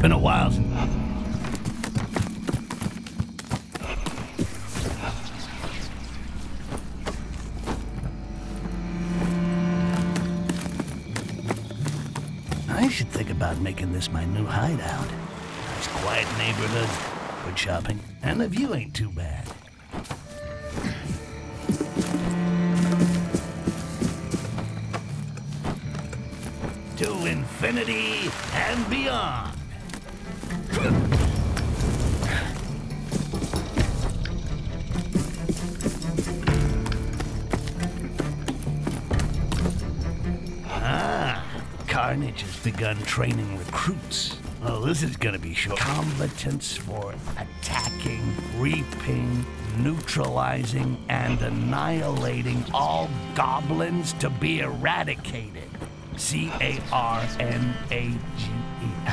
Been a while. I should think about making this my new hideout. Nice quiet neighborhood, good shopping, and the view ain't too bad. To infinity and beyond. Carnage has begun training recruits. Well, this is gonna be short. Combatants for attacking, reaping, neutralizing, and annihilating all goblins to be eradicated. C A R N A G E.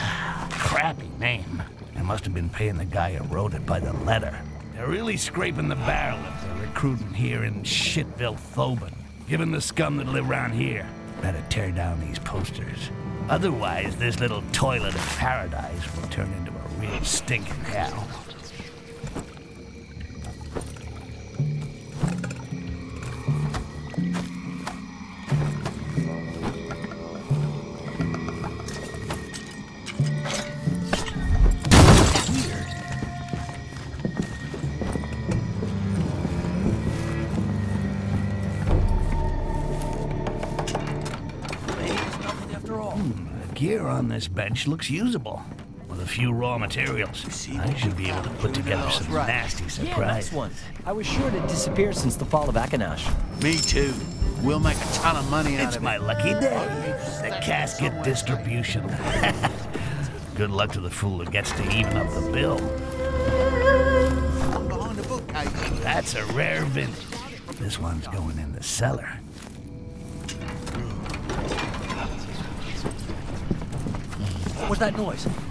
Crappy name. I must have been paying the guy who wrote it by the letter. They're really scraping the barrel of the recruiting here in Shitville, Thobain. Given the scum that live around here, better tear down these posters. Otherwise, this little toilet of paradise will turn into a real stinking hell. This bench looks usable. With a few raw materials, I should be able to put together some nasty Yeah, surprises. nice one. I was sure to disappear since the fall of Akenash. Me too. We'll make a ton of money out It's of my lucky day. The casket distribution. Good luck to the fool who gets to even up the bill. I'm behind the bookcase. That's a rare vintage. This one's going in the cellar. Was that noise?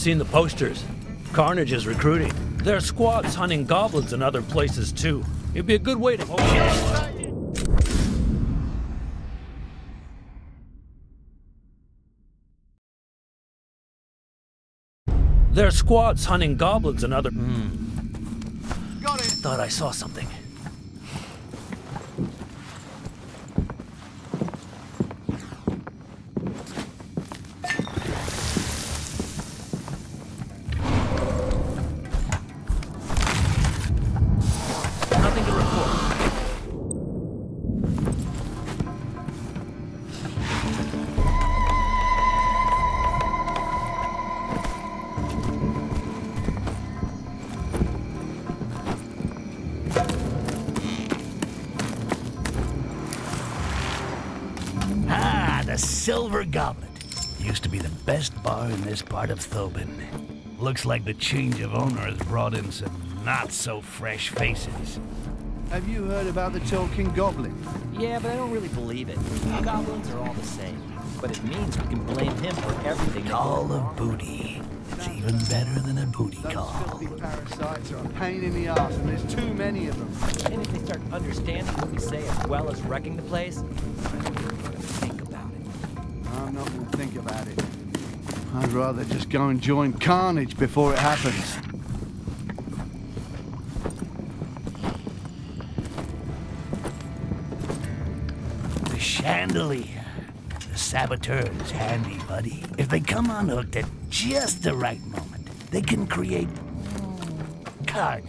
Seen the posters? Carnage is recruiting. There are squads hunting goblins in other places too. It'd be a good way to. Oh. There are squads hunting goblins and other. Got it. Thought I saw something. Silver Goblet. Used to be the best bar in this part of Thobain. Looks like the change of owner has brought in some not so fresh faces. Have you heard about the talking goblin? Yeah, but I don't really believe it. Goblins are all the same. But it means we can blame him for everything. that Call of booty. It's even better than a booty Those call. filthy parasites are a pain in the ass, and there's too many of them. And if they start understanding what we say as well as wrecking the place, think about it. I'd rather just go and join Carnage before it happens. The chandelier. The saboteur's handy, buddy. If they come unhooked at just the right moment, they can create carnage.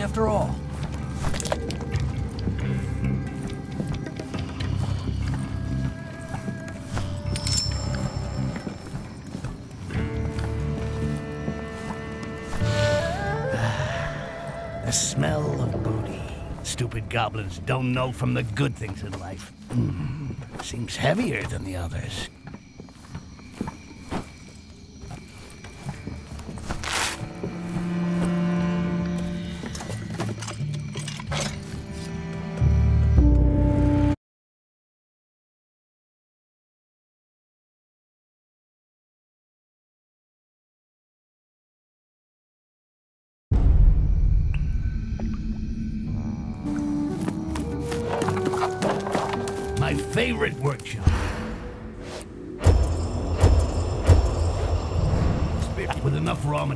After all. The smell of booty. Stupid goblins don't know from the good things in life. Mm, seems heavier than the others.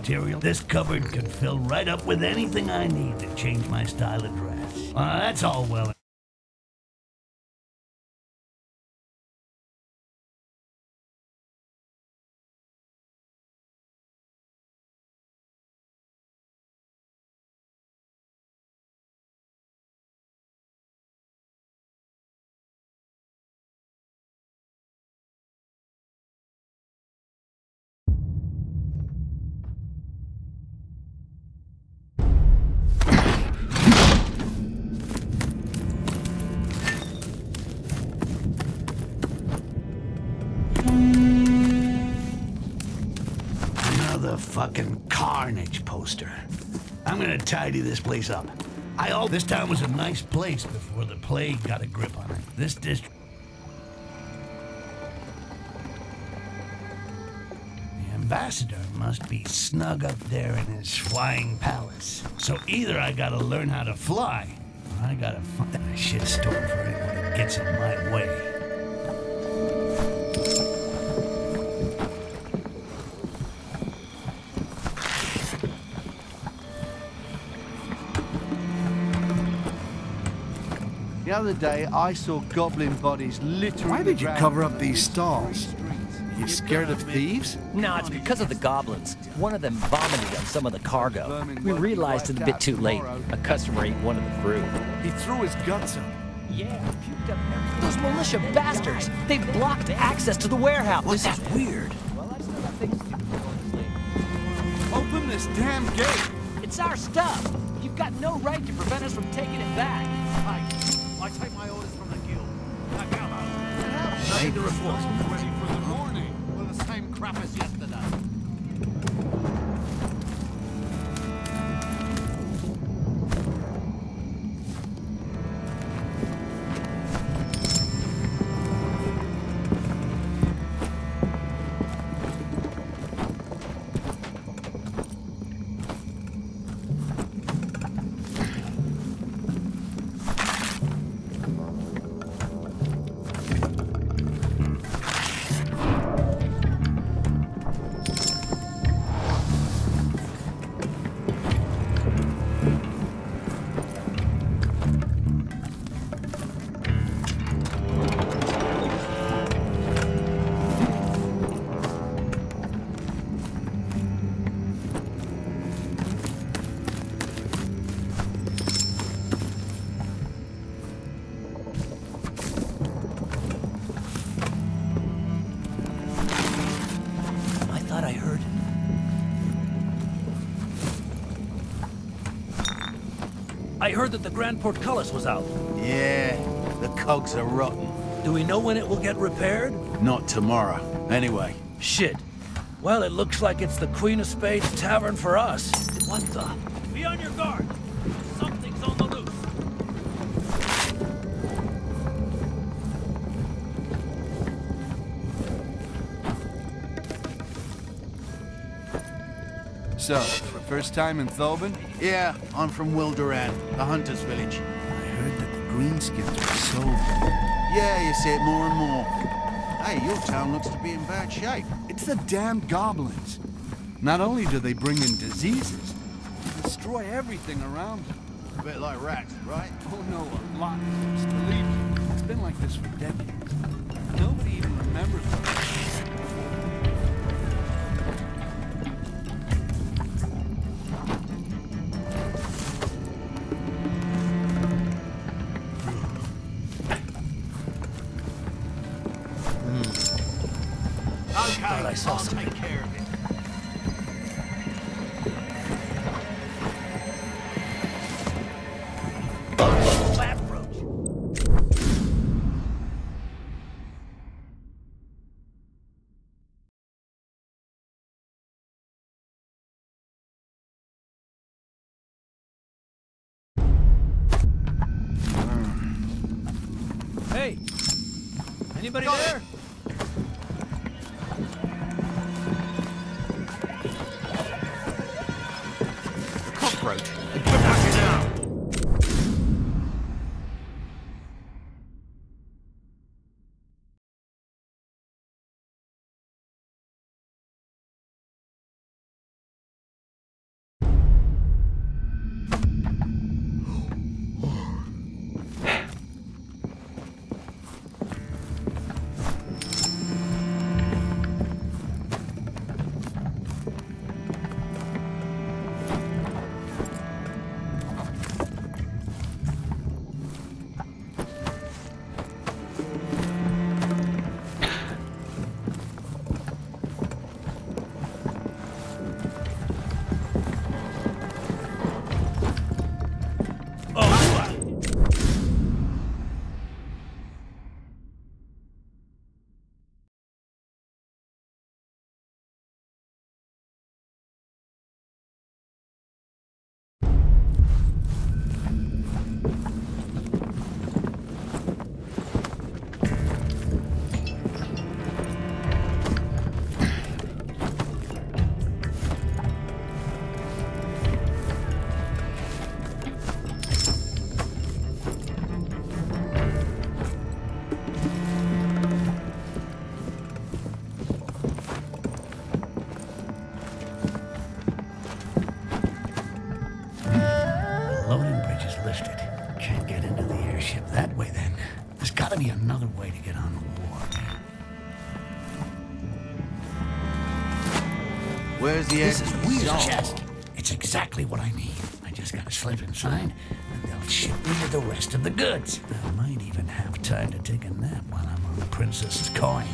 Material, this cupboard could fill right up with anything I need to change my style of dress. Uh, that's all well. Tidy this place up. I oh, this town was a nice place before the plague got a grip on it. This district. The ambassador must be snug up there in his flying palace. So either I gotta learn how to fly, or I gotta find a shit storm for anyone who gets in my way. Other day, I saw goblin bodies littering Why did you cover up these stalls? You scared of thieves? No, it's because of the goblins. One of them vomited on some of the cargo. We realized it a bit too late. A customer ate one of the fruit. He threw his guts up. Yeah, puked up everything. Those militia bastards! They've blocked access to the warehouse. This is weird. Well, I've still got things to do before this leaves. Open this damn gate. It's our stuff. You've got no right to prevent us from taking it back. I take my orders from the guild. Now go home. Nothing to report. Ready for the morning. Well, the same crap as yesterday. Heard that the Grand Portcullis was out. Yeah, the cogs are rotten. Do we know when it will get repaired? Not tomorrow. Anyway, Shit. Well, it looks like it's the Queen of Spades tavern for us. What the? Be on your guard. Something's on the loose. So, first time in Thobain? yeah, I'm from Wildoran, the hunter's village. I heard that the greenskins were sold. Yeah, you see it more and more. Hey, your town looks to be in bad shape. It's the damned goblins. Not only do they bring in diseases, they destroy everything around them. A bit like rats, right? Oh no, a lot worse. Believe me, it's been like this for decades. Nobody even remembers Anybody there? The This is weird. Chest. It's exactly what I need. I just gotta slip inside, and they'll ship me with the rest of the goods. I might even have time to take a nap while I'm on the princess's coin.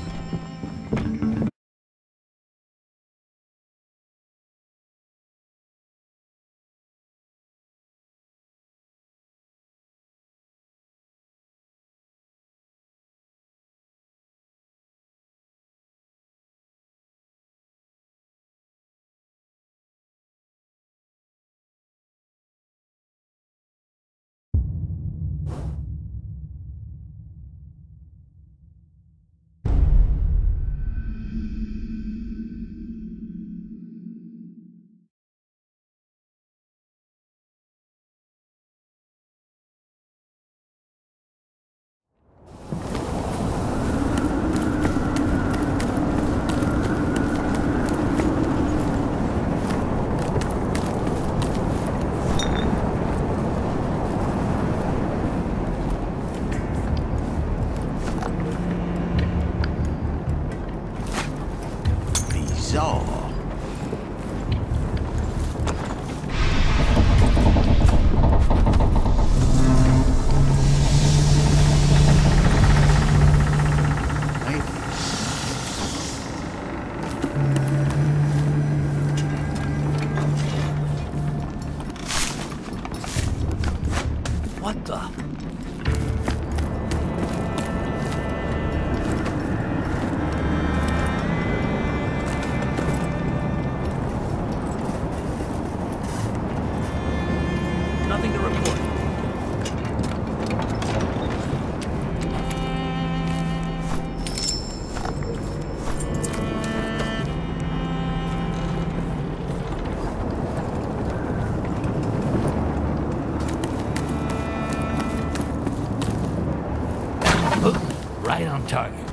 Target.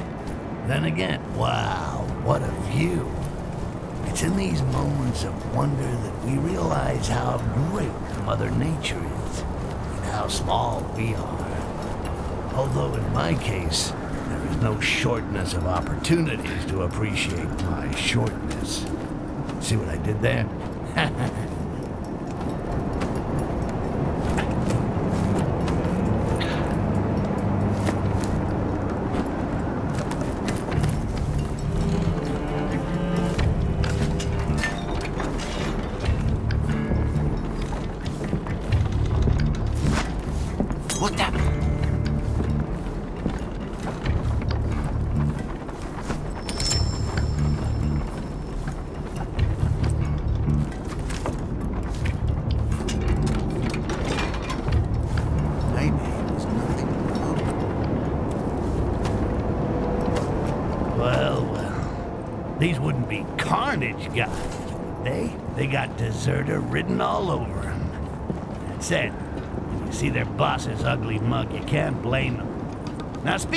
Then again, wow, what a view. It's in these moments of wonder that we realize how great Mother Nature is and how small we are. Although in my case, there is no shortness of opportunities to appreciate my shortness. See what I did there?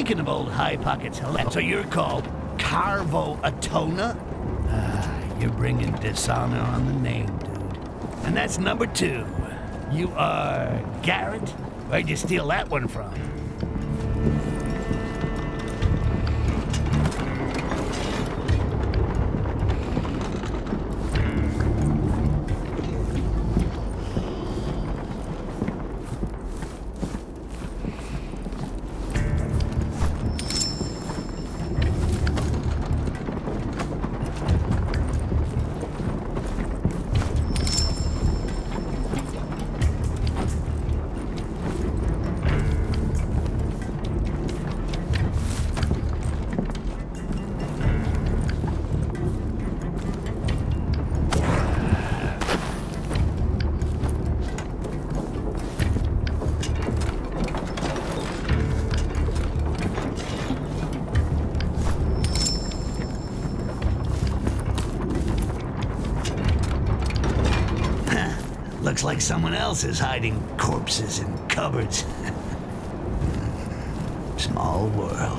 speaking of old High Pockets, hello. So you're called Carvo Atona? Ah, you're bringing dishonor on the name, dude. And that's number two. You are Garrett? Where'd you steal that one from? Like someone else is hiding corpses in cupboards. Small world.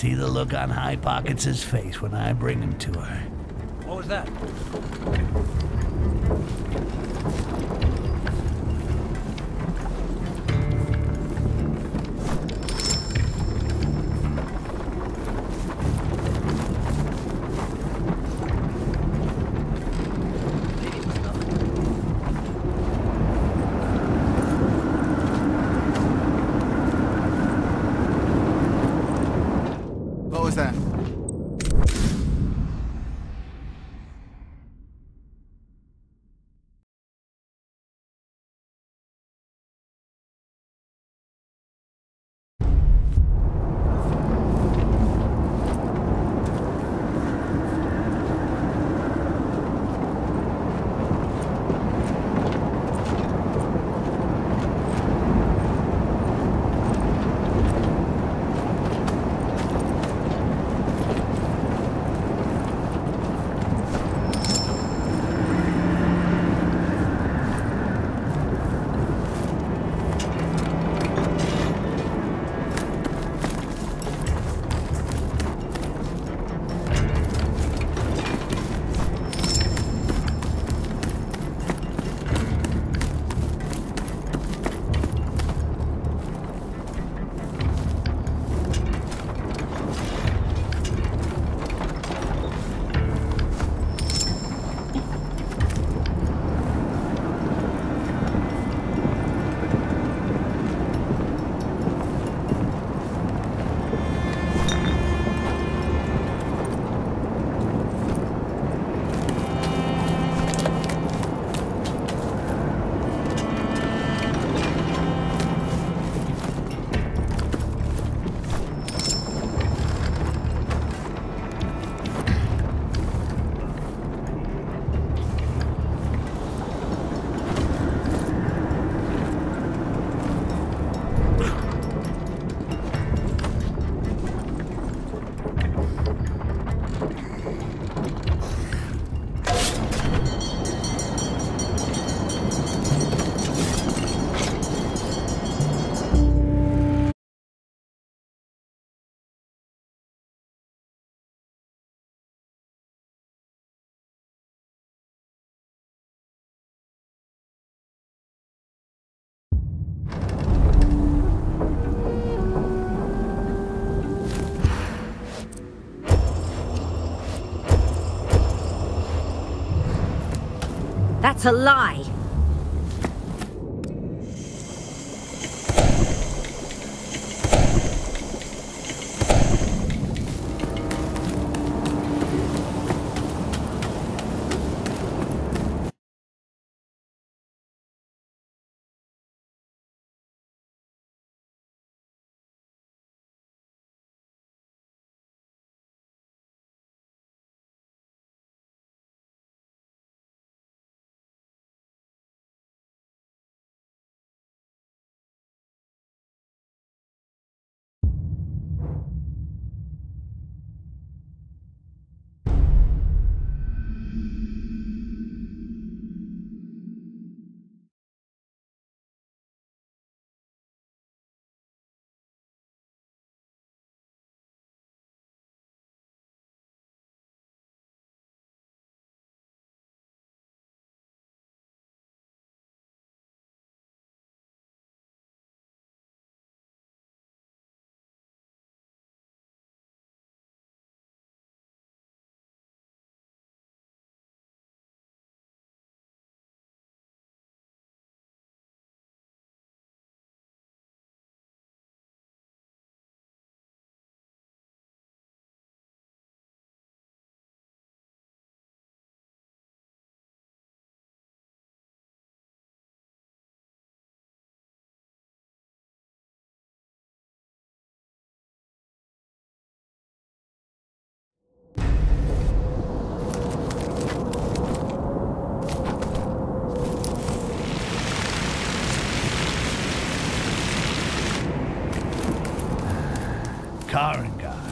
See the look on High Pockets' face when I bring him to her. What was that? A lie. Karen guy.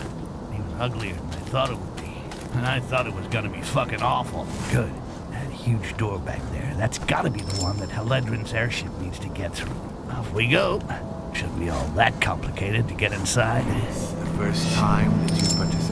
He was uglier than I thought it would be. And I thought it was gonna be fucking awful. Good. That huge door back there, that's gotta be the one that Helledryn's airship needs to get through. Off we go. Shouldn't be all that complicated to get inside. The first time that you participated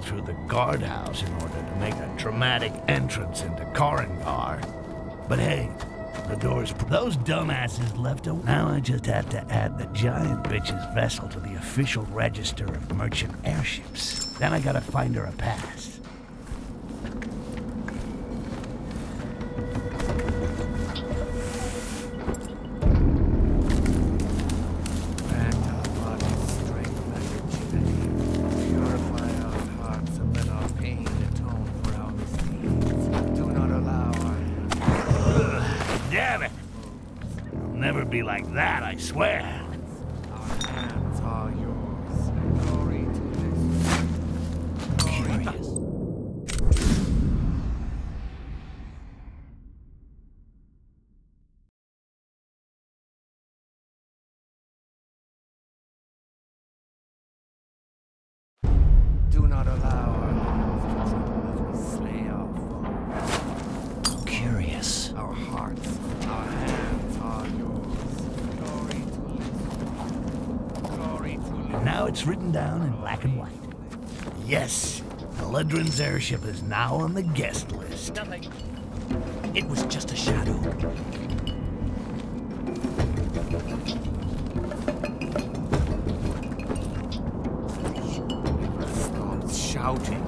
through the guardhouse in order to make a dramatic entrance into Korrangar. But hey, the door's... Those dumbasses left a... Now I just have to add the giant bitch's vessel to the official register of merchant airships. Then I gotta find her a pass. Now on the guest list. Nothing. It was just a shadow. Stop shouting.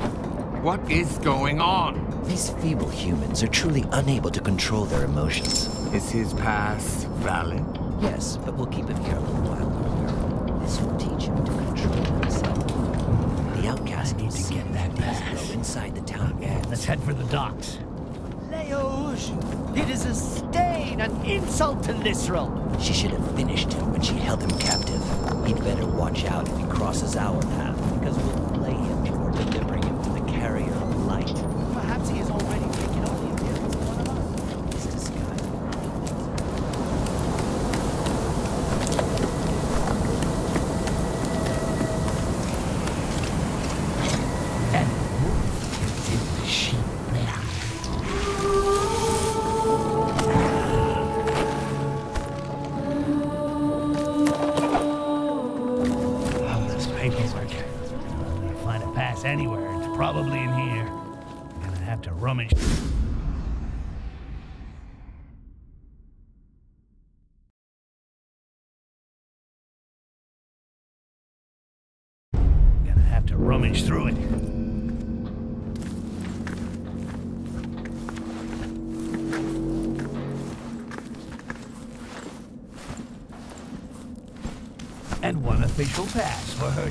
What is going on? These feeble humans are truly unable to control their emotions. Is his pass valid? Yes, but we'll keep him here inside the town walls. Let's head for the docks. Leouge, it is a stain, an insult to Lisrel. She should have finished him when she held him captive. He'd better watch out if he crosses our path, because we'll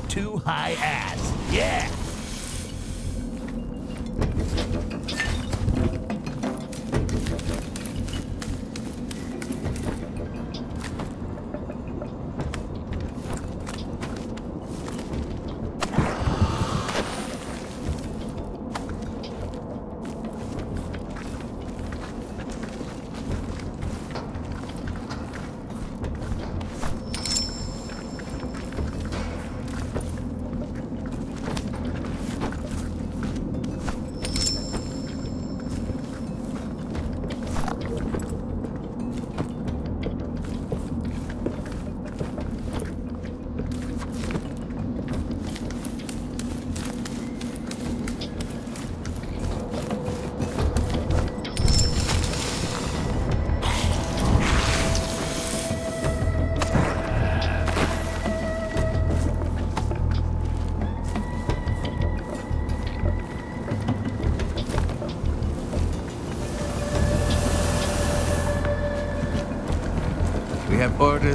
too high ass. Yeah!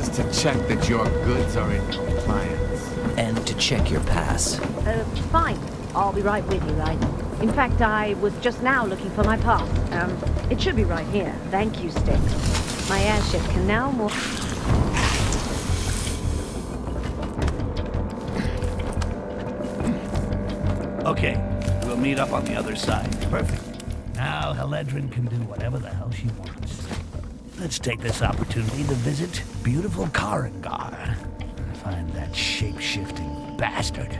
We have orders to check that your goods are in compliance. And to check your pass. Uh, fine. I'll be right with you, right? In fact, I was just now looking for my pass. Um, it should be right here. Thank you, Styx. My airship can now move... Okay, we'll meet up on the other side. Perfect. Now Helledryn can do whatever the hell she wants. Let's take this opportunity to visit beautiful Korrangar find that shape-shifting bastard.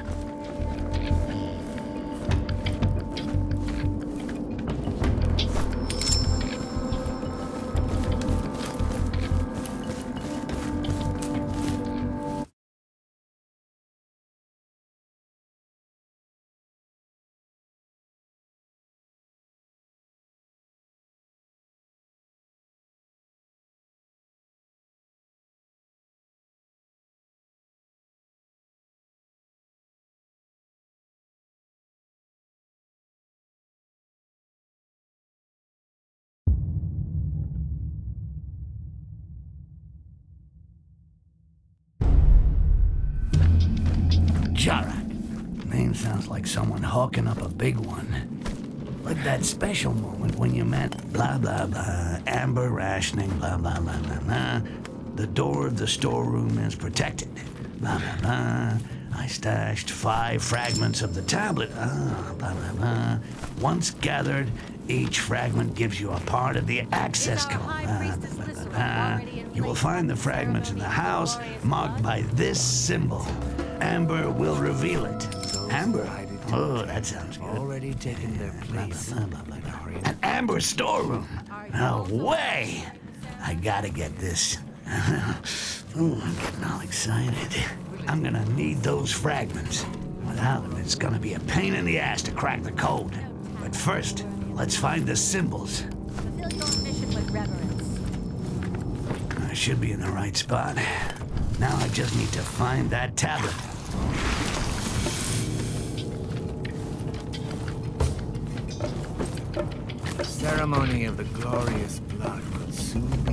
Someone hawking up a big one. Like that special moment when you met blah blah blah, amber rationing, blah blah blah blah blah. The door of the storeroom is protected. Blah blah blah. I stashed five fragments of the tablet. Ah, blah blah blah. Once gathered, each fragment gives you a part of the access code. Ah, blah, blah, blah, blah. You will find the fragments in the house marked by this symbol. Amber will reveal it. Amber? Oh, that sounds good. Already taken their place. Blah, blah, blah, blah. An amber storeroom. No way. I gotta get this. Ooh, I'm getting all excited. I'm gonna need those fragments. Without them, it's gonna be a pain in the ass to crack the code. But first, let's find the symbols. Fulfill your mission with reverence. I should be in the right spot. Now I just need to find that tablet. Ceremony of the glorious blood will soon begin.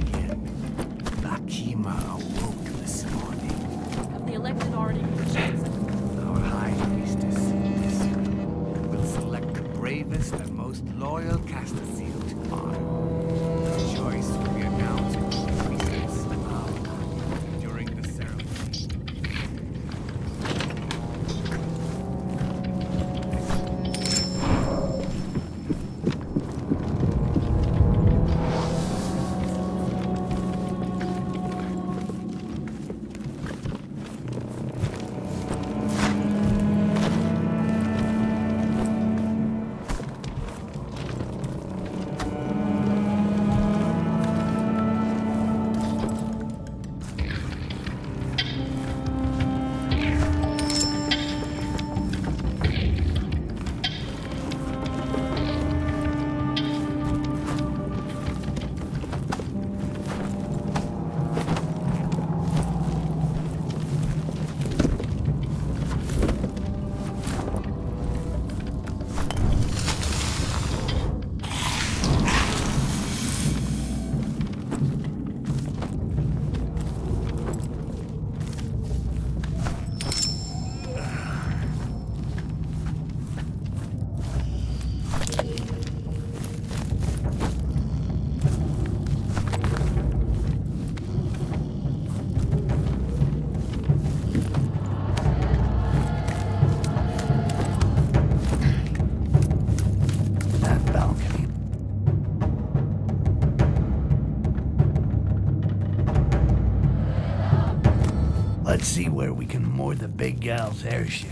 We can moor the big gal's airship.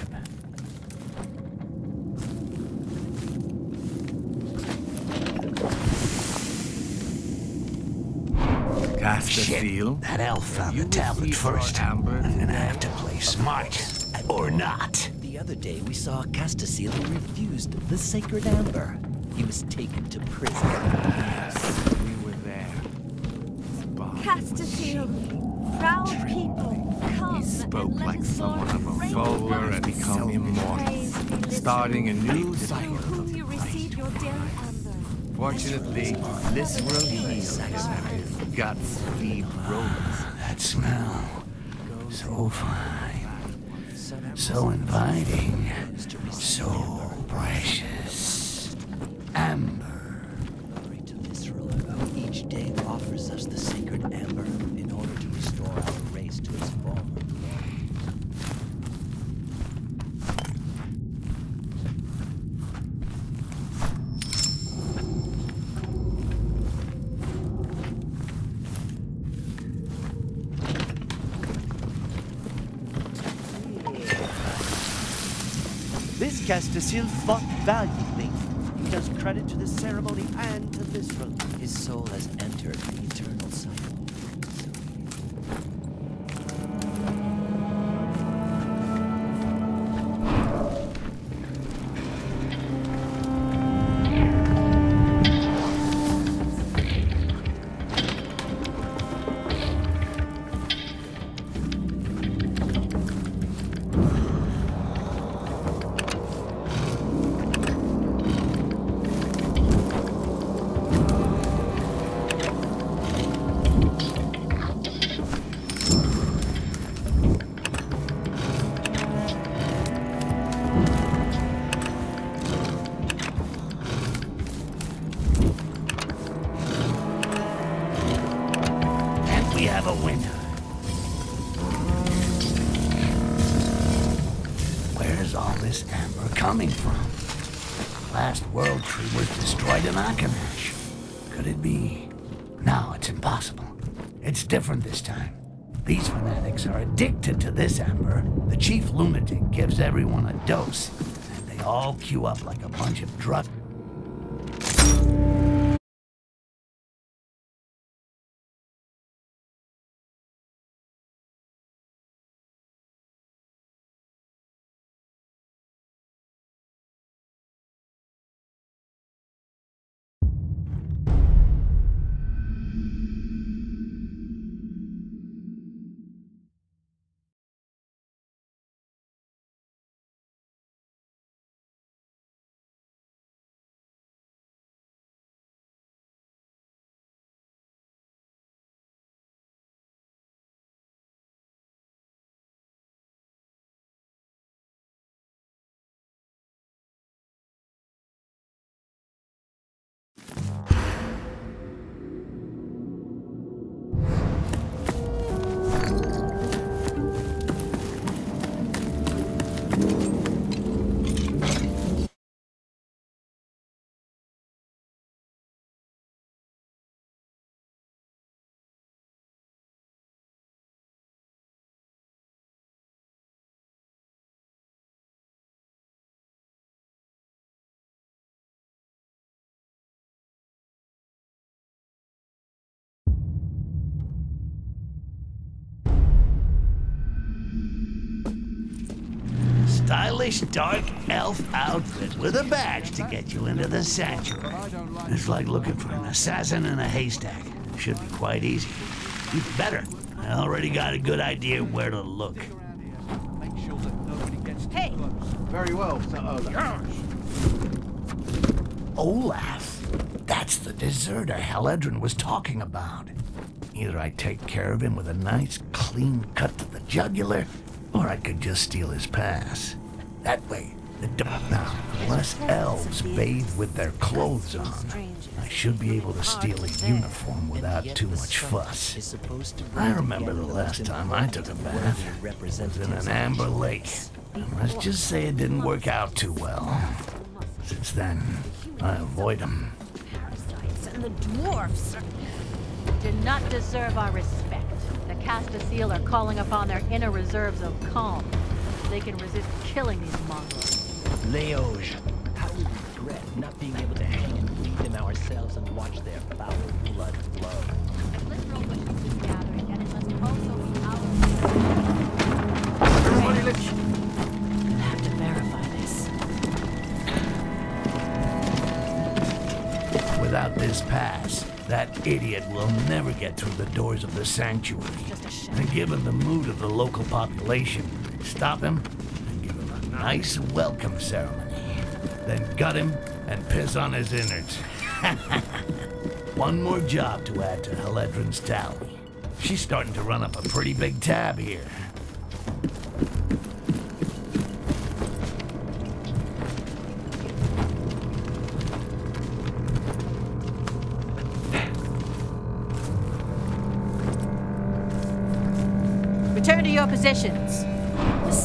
Castasiel? That elf found the tablet first. amber I'm gonna have to play smart. Or not. The other day we saw Castasiel who refused the sacred amber. He was taken to prison. Yes, we were there. Spot. Castasiel, proud people, come He spoke like someone of a vulgar and become immortal, starting a new cycle. Fortunately, this his guts feed rodents. That smell. So fine. So inviting. So precious. This Castasiel fought valiantly. He does credit to the ceremony and to this Visceral. His soul has Winner. Where's all this amber coming from? Last world tree was destroyed in Akenash. Could it be? No, it's impossible. It's different this time. These fanatics are addicted to this amber. The chief lunatic gives everyone a dose, and they all queue up like a bunch of drug. Stylish dark elf outfit with a badge to get you into the sanctuary. It's like looking for an assassin in a haystack. Should be quite easy. Even better, I already got a good idea where to look. Make sure that nobody gets too Hey. Very well, Sir Olaf. Olaf. That's the deserter Helledryn was talking about. Either I take care of him with a nice clean cut to the jugular, or I could just steal his pass. That way, the d- now, unless elves bathe with their clothes on, I should be able to steal a uniform without too much fuss. I remember the last time I took a bath. It was in an amber lake. race. Let's just say it didn't work out too well. Since then, I avoid them. Parasites and the dwarfs do not deserve our respect. The Castasiel are calling upon their inner reserves of calm. So they can resist killing these mongrels. Leoge, how we regret not being able to hang and bleed them ourselves and watch their foul blood flow. Literal wishes this gathering, then it must also be ours. Everybody, let's. We'll have to verify this. Without this pass, that idiot will never get through the doors of the sanctuary. Just a shame. And given the mood of the local population, stop him and give him a nice welcome ceremony. Then gut him and piss on his innards. One more job to add to Helledryn's tally. She's starting to run up a pretty big tab here.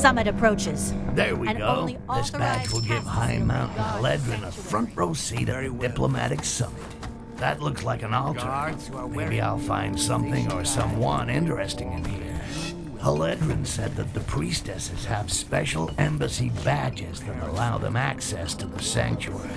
Summit approaches. There we And go. only This badge will give High Mountain guard Helledryn a front row seat at the diplomatic summit. That looks like an altar. Guards who are Maybe I'll find something or someone interesting in here. Helledryn said that the priestesses have special embassy badges that allow them access to the sanctuary.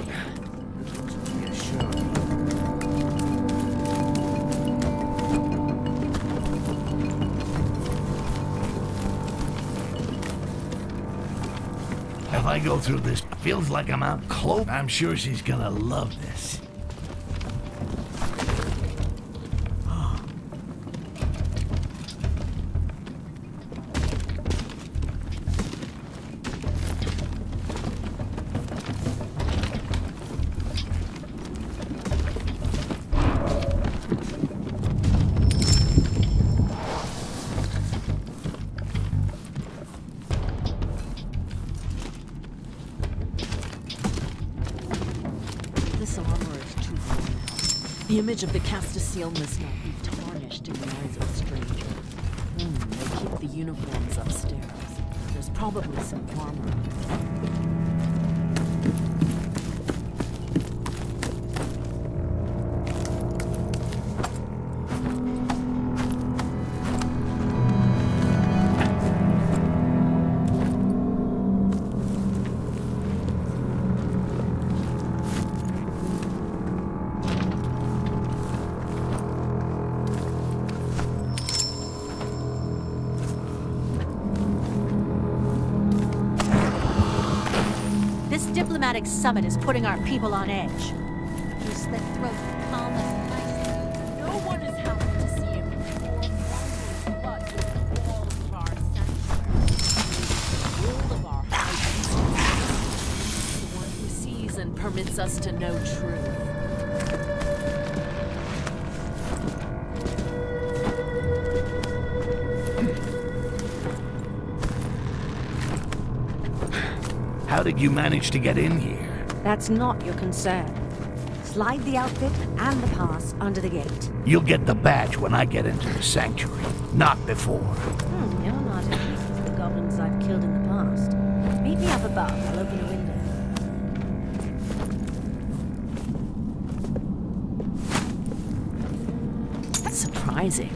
If I go through this, feels like I'm out close. I'm sure she's gonna love this. This image of the Castasiel must not be tarnished in the eyes of a stranger. Hmm, they keep the uniforms upstairs. There's probably some armor. Diplomatic summit is putting our people on edge. You manage to get in here? That's not your concern. Slide the outfit and the pass under the gate. You'll get the badge when I get into the sanctuary, not before. Hmm, you're not as weak as the goblins I've killed in the past. Meet me up above. I'll open a window. That's surprising.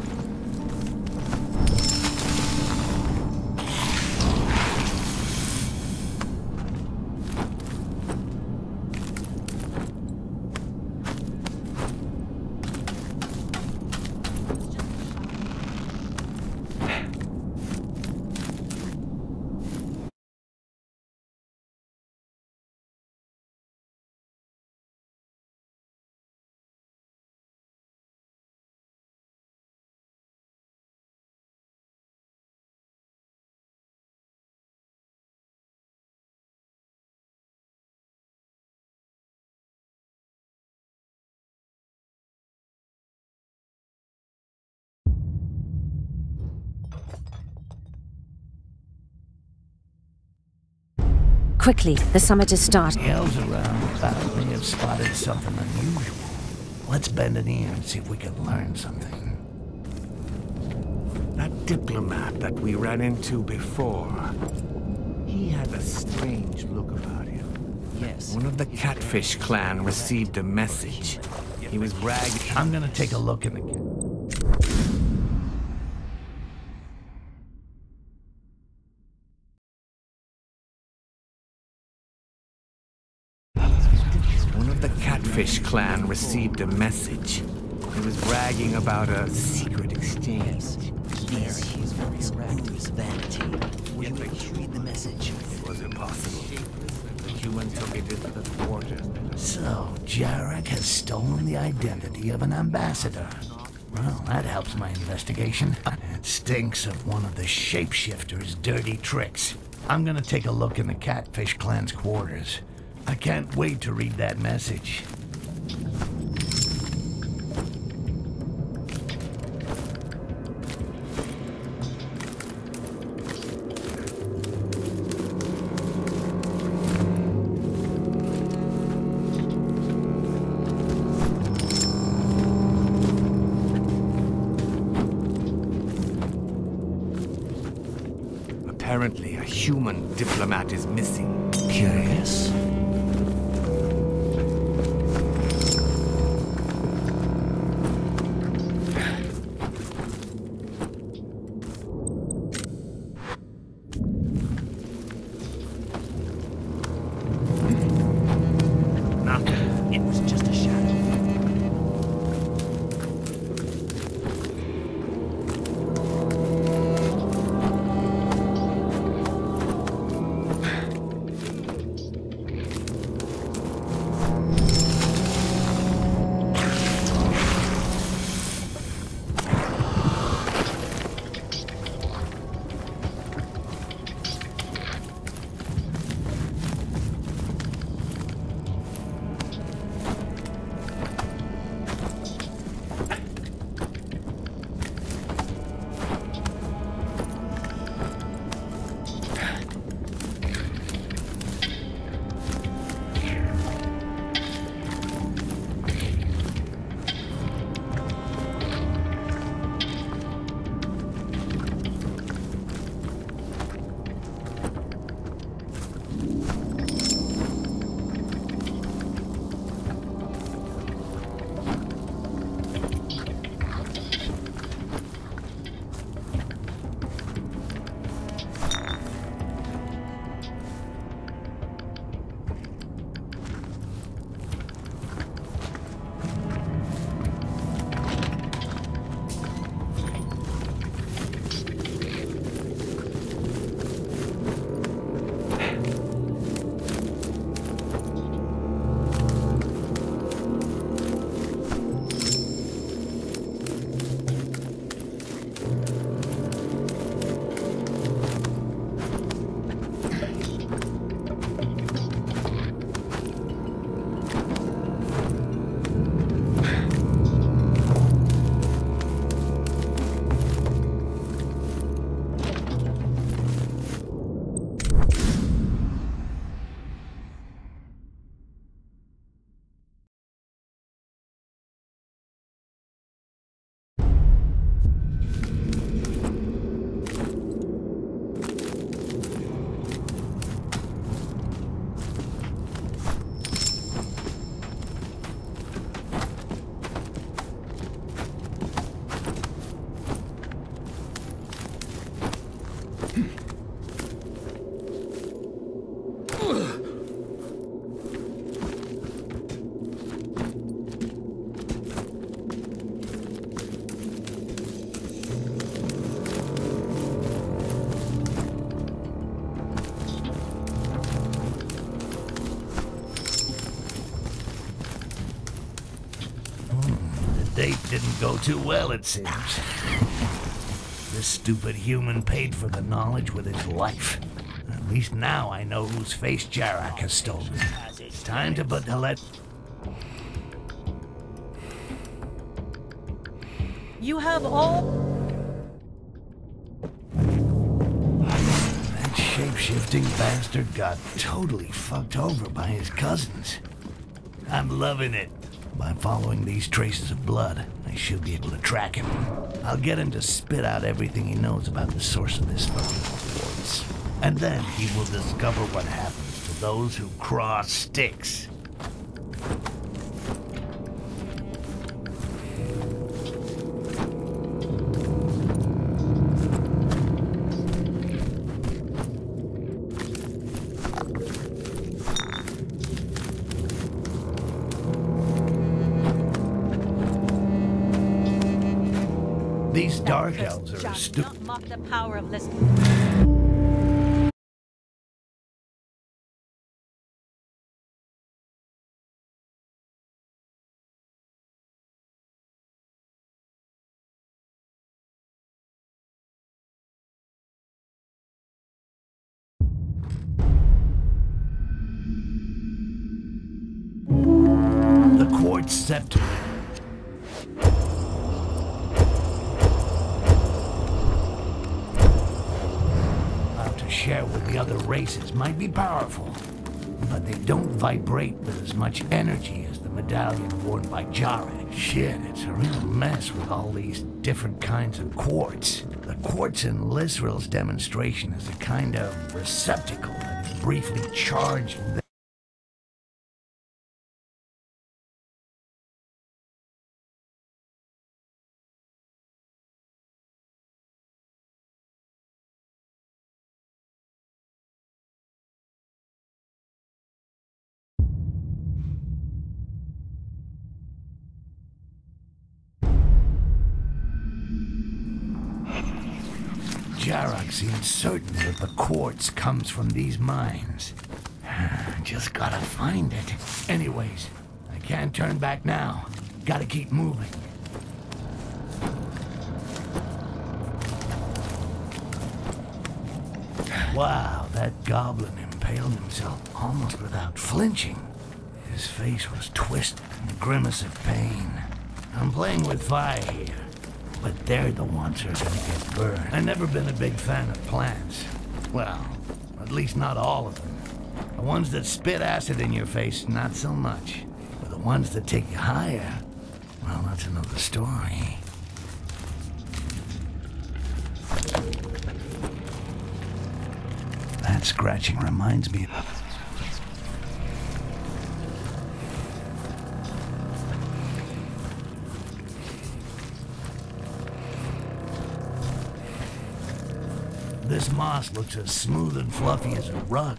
Quickly, the summit is starting. Yells around about may have spotted something unusual. Let's bend an ear and see if we can learn something. That diplomat that we ran into before. He had a strange look about him. Yes. One of the Catfish clan received a message. He was bragging. I'm gonna take a look in the. Received a message. He was bragging about a secret exchange. He's, he's very erect in his vanity. You each read the message? It was impossible. The human took it into the quarters. So, Jarek has stolen the identity of an ambassador. Well, that helps my investigation. It stinks of one of the shapeshifter's dirty tricks. I'm gonna take a look in the Catfish Clan's quarters. I can't wait to read that message. Apparently, a human diplomat is missing. Curious? Didn't go too well, it seems. This stupid human paid for the knowledge with his life. At least now I know whose face Jarak has stolen. It's time to put to let. You have all. That shape-shifting bastard got totally fucked over by his cousins. I'm loving it. By following these traces of blood, Should be able to track him. I'll get him to spit out everything he knows about the source of this fucking voice. And then he will discover what happens to those who cross Styx. These dark elves are stupid. mock the power of. Quartz scepter. Races might be powerful. but they don't vibrate with as much energy as the medallion worn by Jarek. Shit, it's a real mess with all these different kinds of quartz. The quartz in Lizril's demonstration is a kind of receptacle that is briefly charged seems certain that the quartz comes from these mines. Just gotta find it. Anyways, I can't turn back now. Gotta keep moving. Wow, that goblin impaled himself almost without flinching. His face was twisted in a grimace of pain. I'm playing with fire here, but they're the ones who are gonna get burned. I've never been a big fan of plants. Well, at least not all of them. The ones that spit acid in your face, not so much. But the ones that take you higher, well, that's another story. That scratching reminds me of. This moss looks as smooth and fluffy as a rug.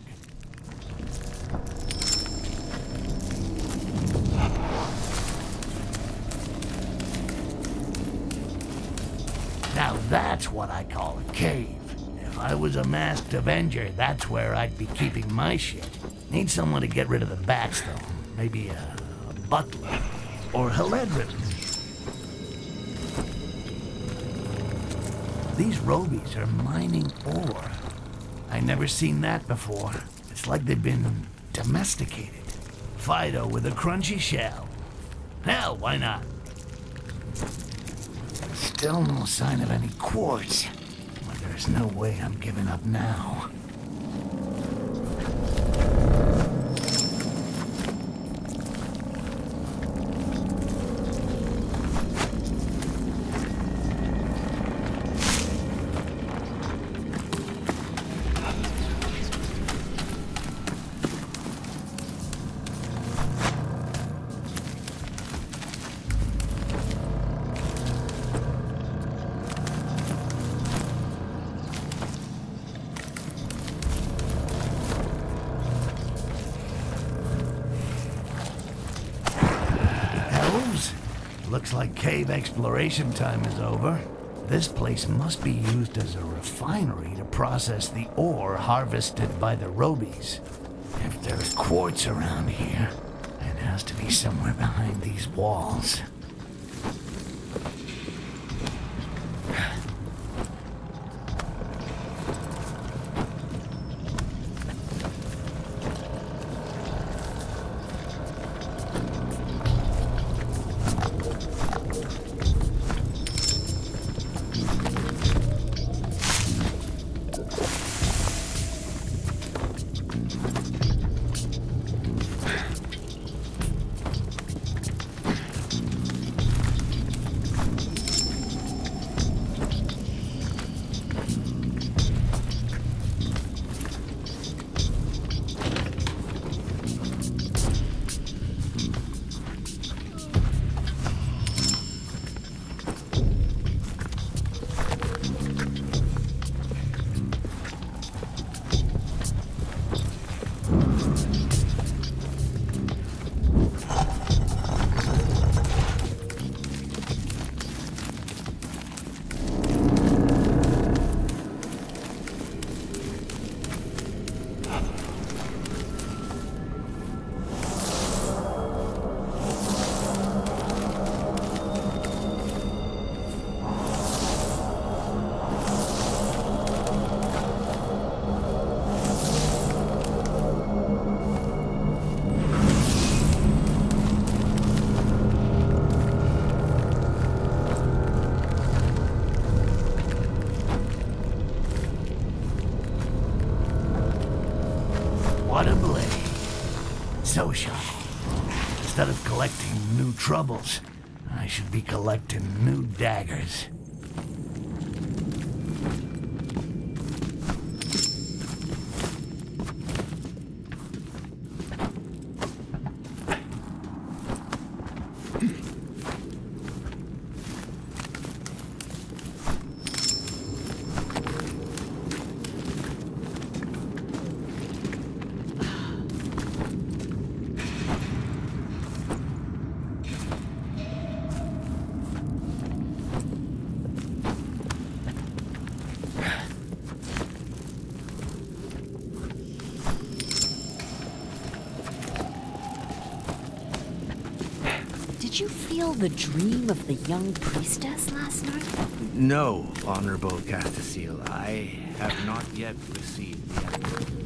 Now that's what I call a cave. If I was a masked Avenger, that's where I'd be keeping my shit. Need someone to get rid of the bats, though. Maybe a, a butler. Or Helledryn. These Robies are mining ore. I never seen that before. It's like they've been domesticated. Fido with a crunchy shell. Hell, why not? Still no sign of any quartz. But there's no way I'm giving up now. Exploration time is over. This place must be used as a refinery to process the ore harvested by the Robies. If there's quartz around here, it has to be somewhere behind these walls. So, instead of collecting new troubles, I should be collecting new daggers. Did the dream of the young priestess last night? No, Honorable Castasiel, I have not yet received the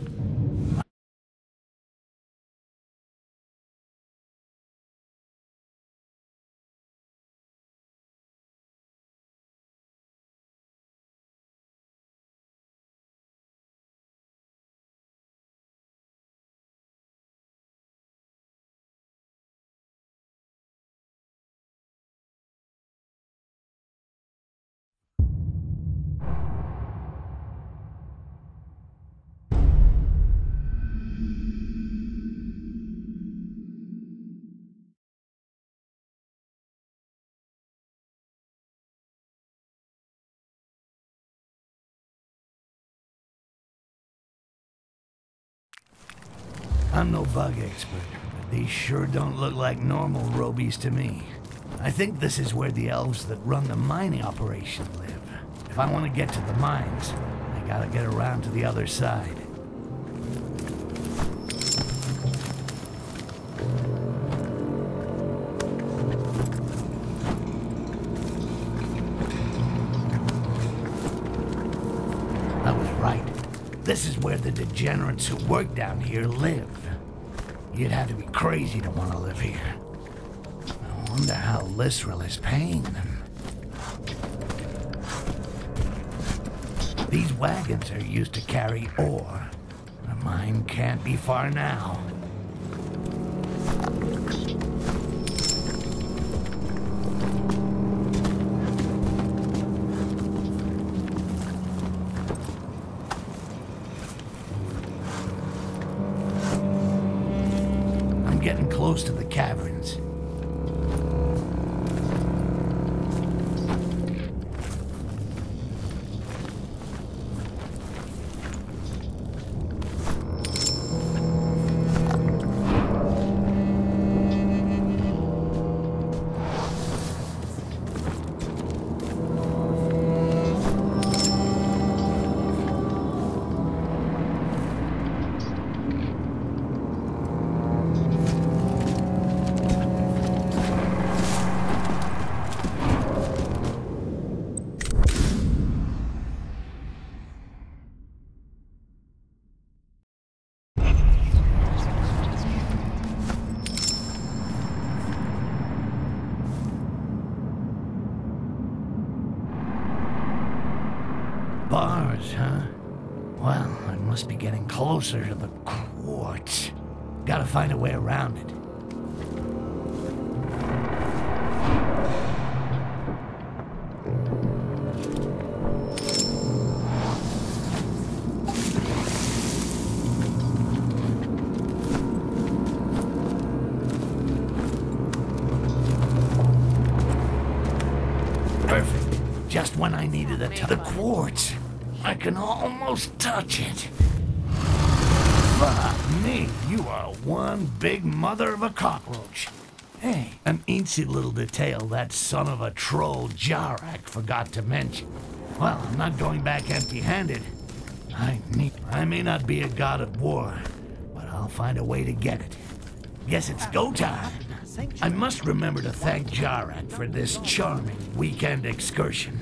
I'm no bug expert, but these sure don't look like normal robies to me. I think this is where the elves that run the mining operation live. If I want to get to the mines, I gotta get around to the other side. I was right. This is where the degenerates who work down here live. You'd have to be crazy to want to live here. I wonder how Lysrel is paying them. These wagons are used to carry ore. Mine can't be far now. Must be getting closer to the quartz. Gotta find a way around it. Perfect. Just when I needed a t- the quartz. I can almost touch it. Me, you are one big mother of a cockroach. Hey, an eensy little detail that son of a troll Jarak forgot to mention. Well, I'm not going back empty-handed. I. I may not be a god of war, but I'll find a way to get it. Guess it's go time. I must remember to thank Jarak for this charming weekend excursion.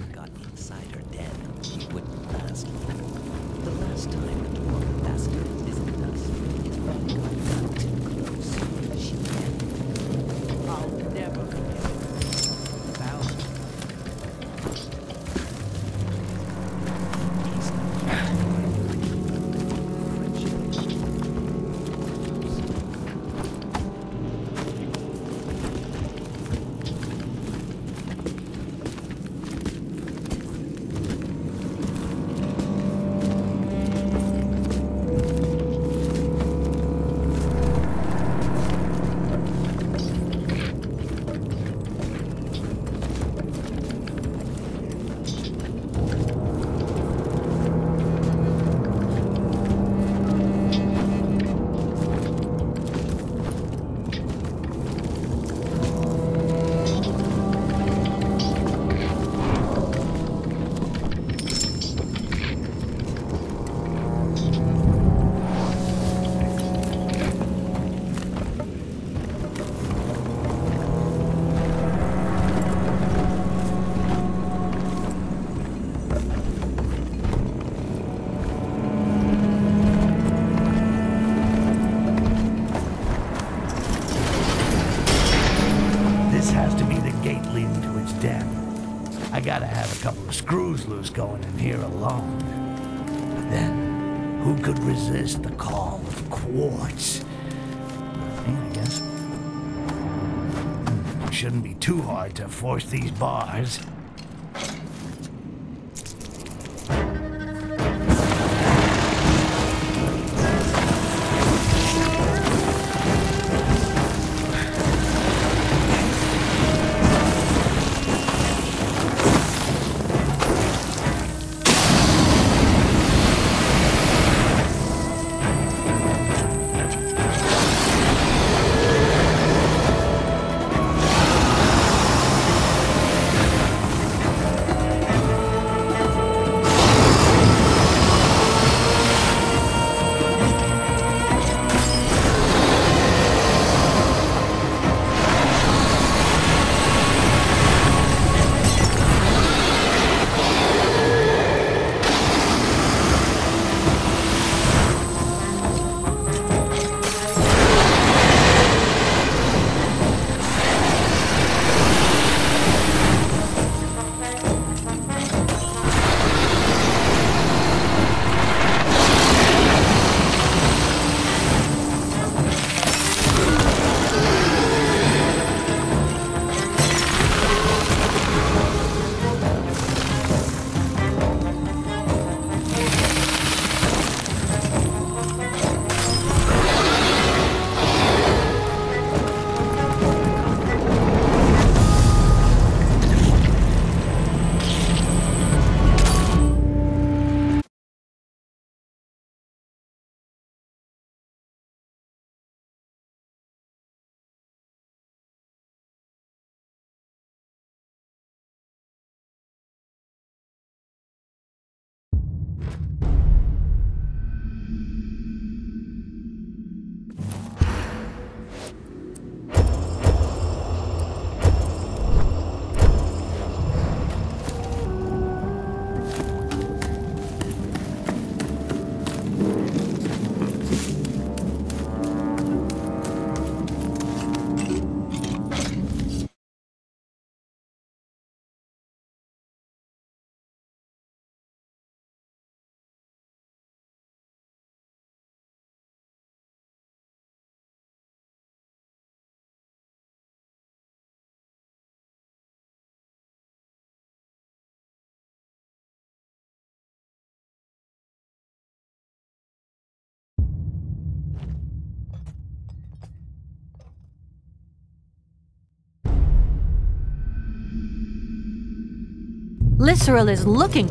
Lisseril is looking.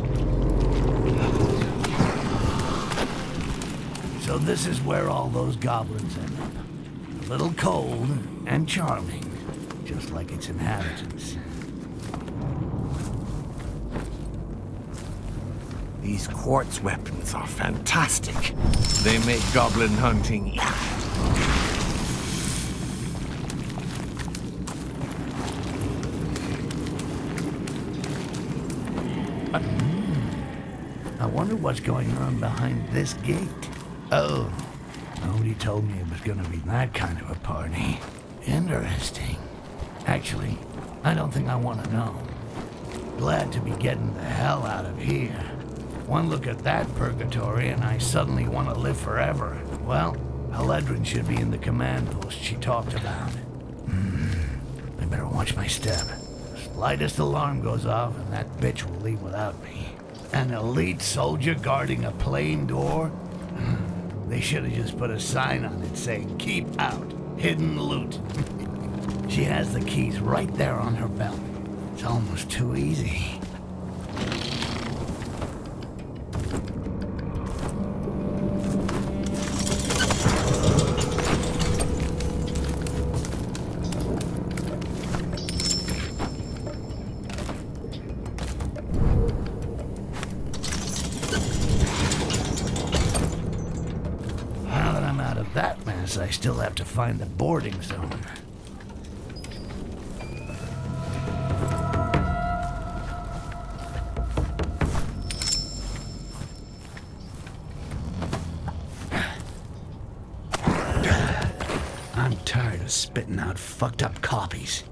So this is where all those goblins end up. A little cold and charming, just like its inhabitants. These quartz weapons are fantastic. They make goblin hunting easy. I wonder what's going on behind this gate. Oh, nobody told me it was gonna be that kind of a party. Interesting. Actually, I don't think I want to know. Glad to be getting the hell out of here. One look at that purgatory and I suddenly want to live forever. Well, Helledryn should be in the command post she talked about. Hmm, I better watch my step. Slightest alarm goes off and that bitch will leave without me. An elite soldier guarding a plain door? Hmm. They should have just put a sign on it saying, keep out, hidden loot. she has the keys right there on her belt. It's almost too easy. Find the boarding zone. I'm tired of spitting out fucked up copies.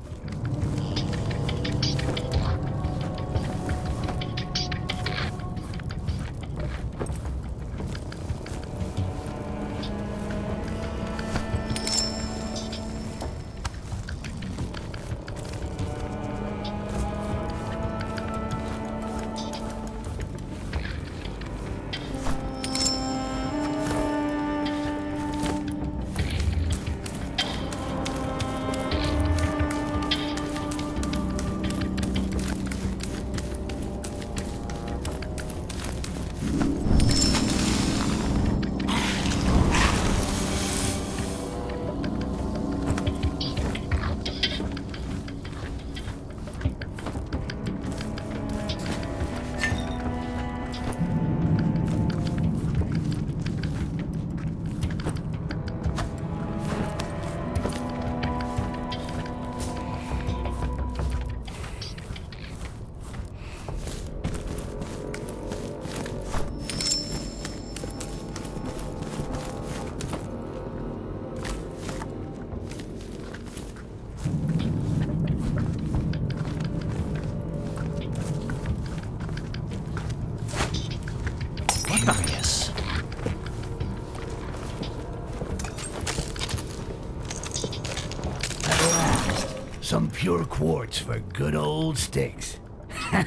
Quartz for good old Styx. I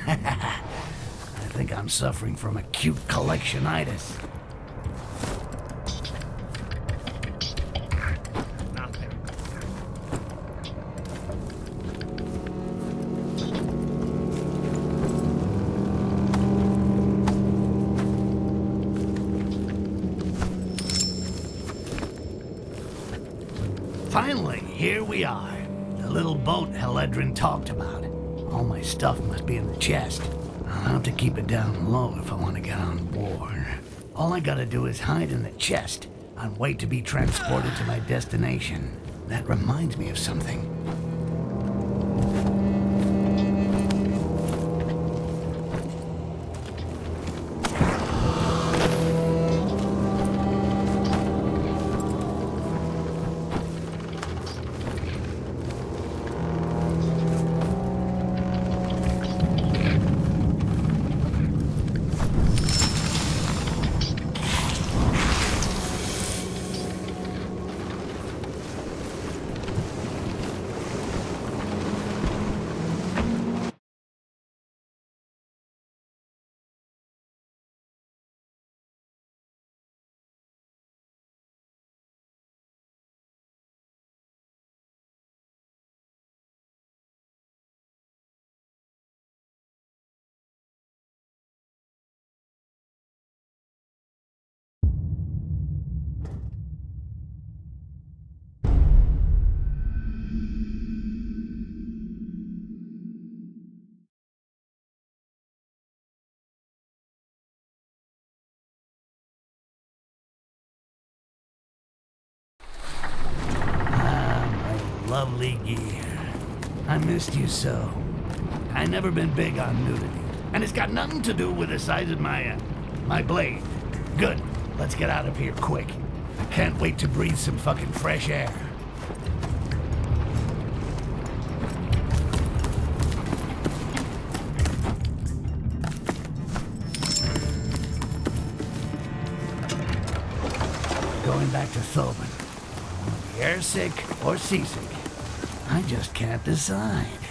think I'm suffering from acute collectionitis. Keep it down low if I want to get on board. All I gotta do is hide in the chest and wait to be transported to my destination. That reminds me of something. You so. I never been big on nudity. And it's got nothing to do with the size of my, uh, my blade. Good. Let's get out of here quick. I can't wait to breathe some fucking fresh air. Going back to Thobain. Be airsick or seasick. I just can't decide.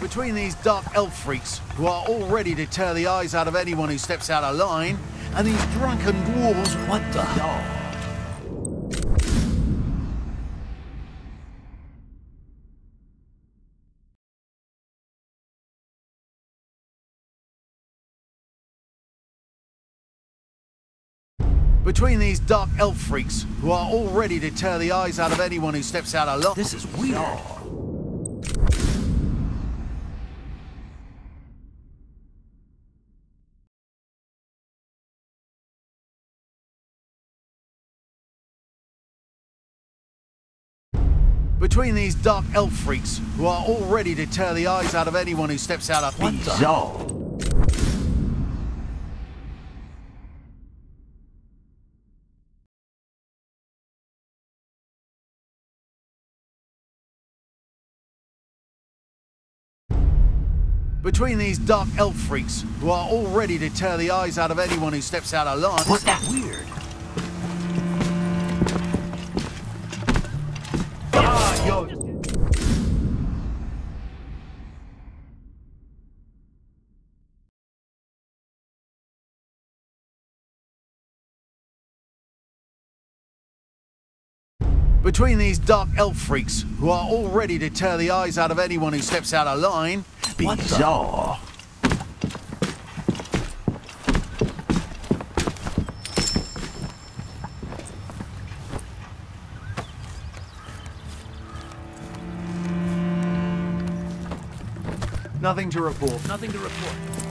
Between these dark elf freaks, who are all ready to tear the eyes out of anyone who steps out of line, and these drunken dwarves, what the hell? Between these dark elf freaks, who are all ready to tear the eyes out of anyone who steps out of line. This is weird. Between these dark elf freaks, who are all ready to tear the eyes out of anyone who steps out of What the Between these dark elf freaks, who are all ready to tear the eyes out of anyone who steps out of line. What's that weird? Yo. Between these dark elf freaks, who are all ready to tear the eyes out of anyone who steps out of line. Bizarre. Nothing to report. Nothing to report.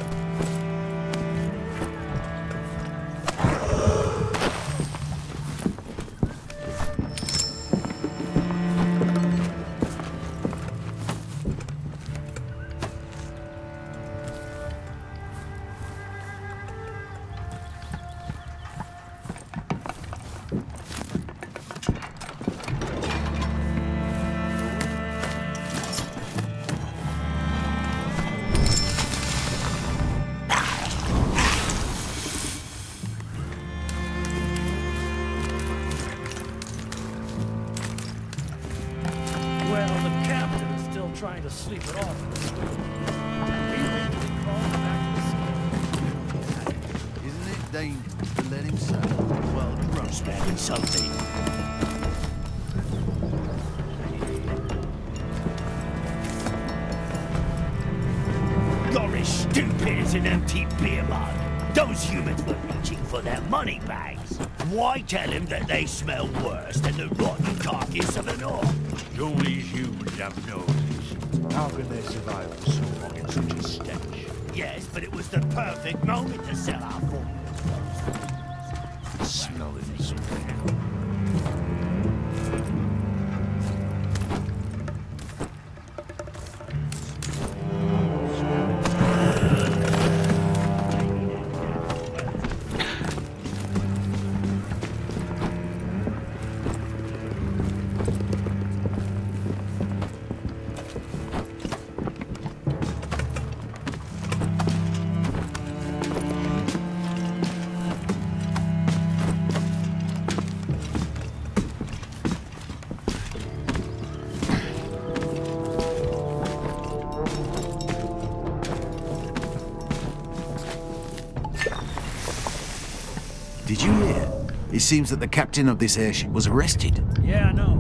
Seems that the captain of this airship was arrested. Yeah, I know.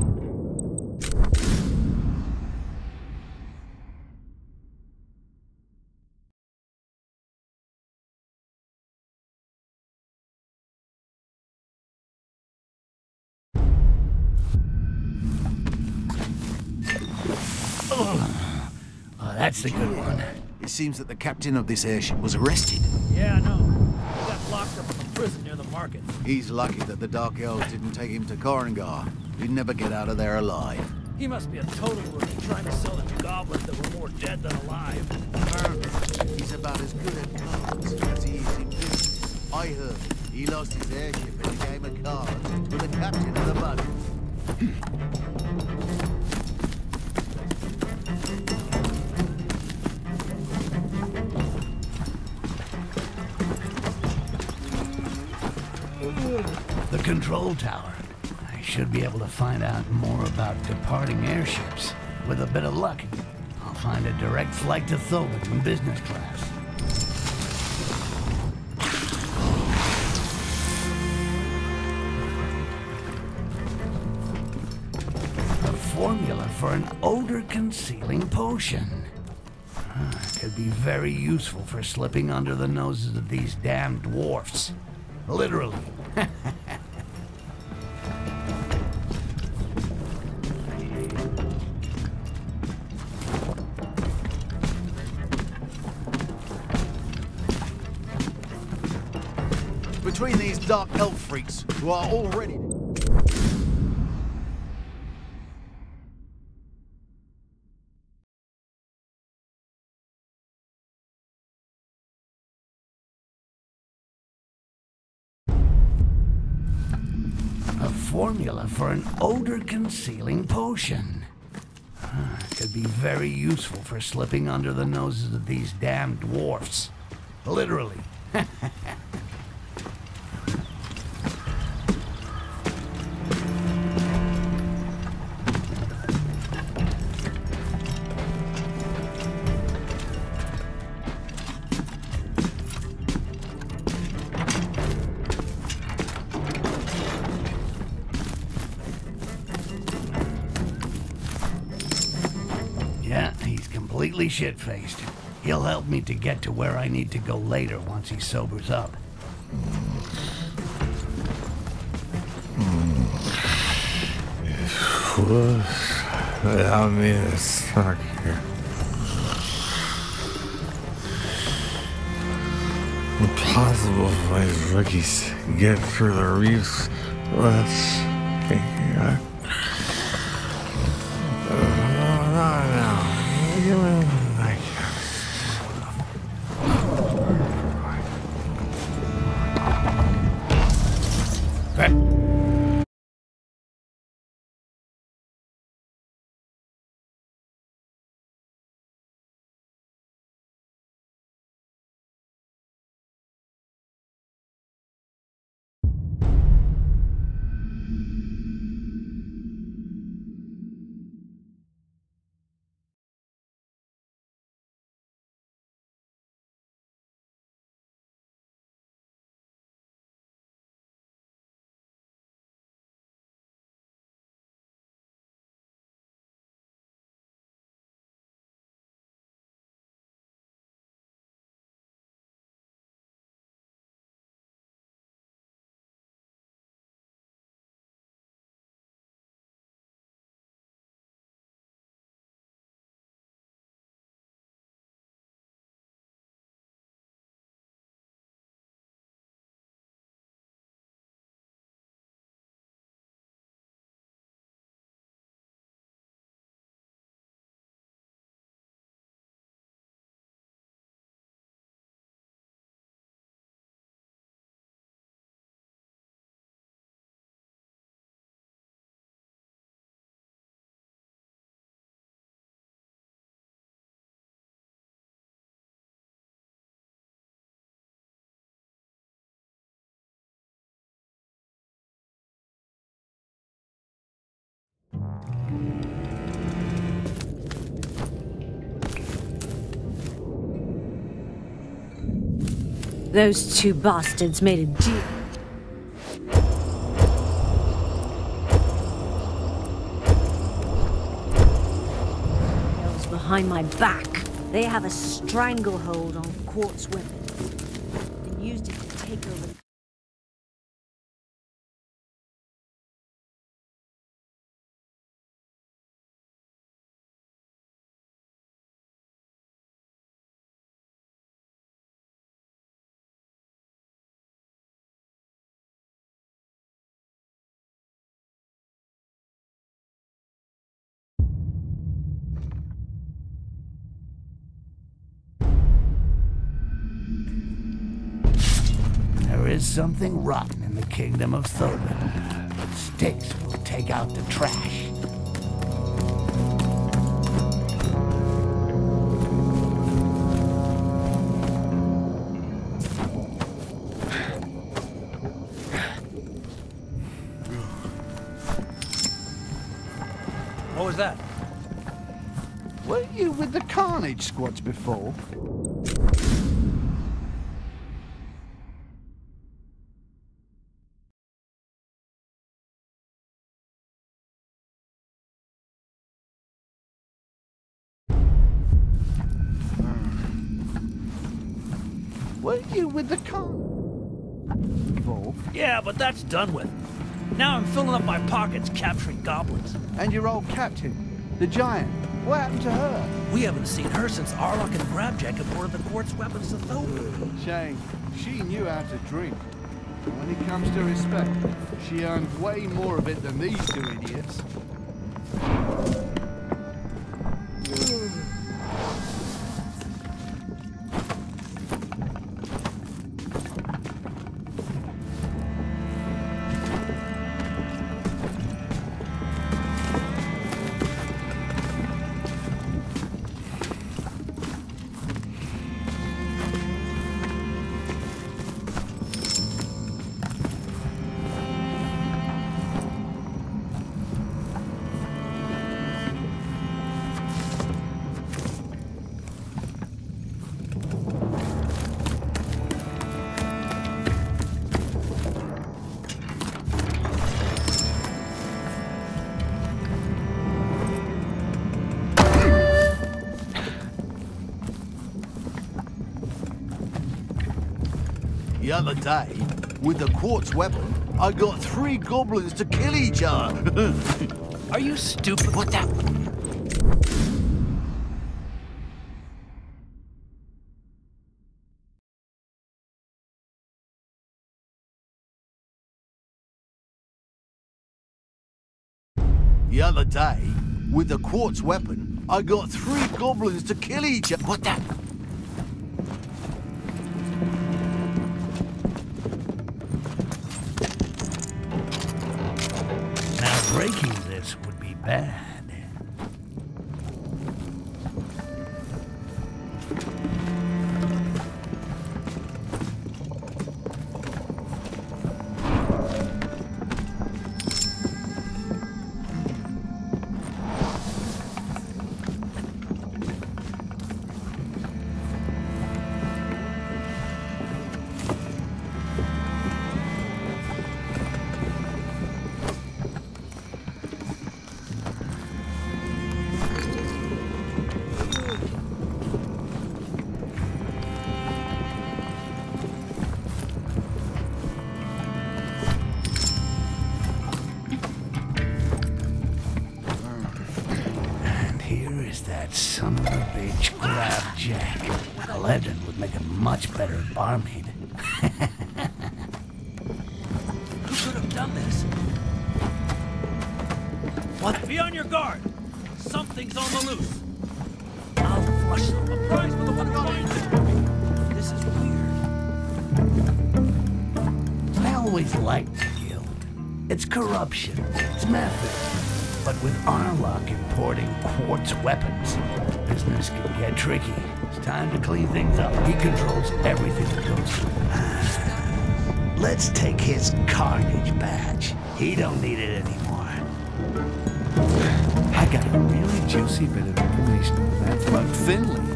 Oh, that's the good one. It seems that the captain of this airship was arrested. Yeah, I know. Prison near the market. He's lucky that the Dark Elves didn't take him to Korrangar. He'd never get out of there alive. He must be a total rookie trying to sell them goblins that were more dead than alive. Bit of luck, I'll find a direct flight to Thobain in business class. A formula for an odor-concealing potion. Ah, Could be very useful for slipping under the noses of these damn dwarfs. Literally. Dark Elf freaks who are already... A formula for an odor-concealing potion. Ah, Could be very useful for slipping under the noses of these damn dwarfs. Literally. shit-faced. He'll help me to get to where I need to go later once he sobers up. Without me, it's stuck here. Impossible for these rookies to get through the reefs. Let's. Those two bastards made a deal. Behind my back. They have a stranglehold on Quartz weapons and used it to take over something rotten in the kingdom of Thobain. Styx will take out the trash. What was that? Were you with the Carnage squads before? But that's done with. Now I'm filling up my pockets capturing goblins. And your old captain, the giant, what happened to her? We haven't seen her since Arlok and Grabjack aboard the Quartz Weapons of Thobain. Shame. She knew how to drink. And when it comes to respect, she earned way more of it than these two idiots. Quartz weapon, I got three goblins to kill each other. Are you stupid? What that? the other day, with the quartz weapon, I got three goblins to kill each other. What that? Bad. Juicy bit information on that bloke Finley.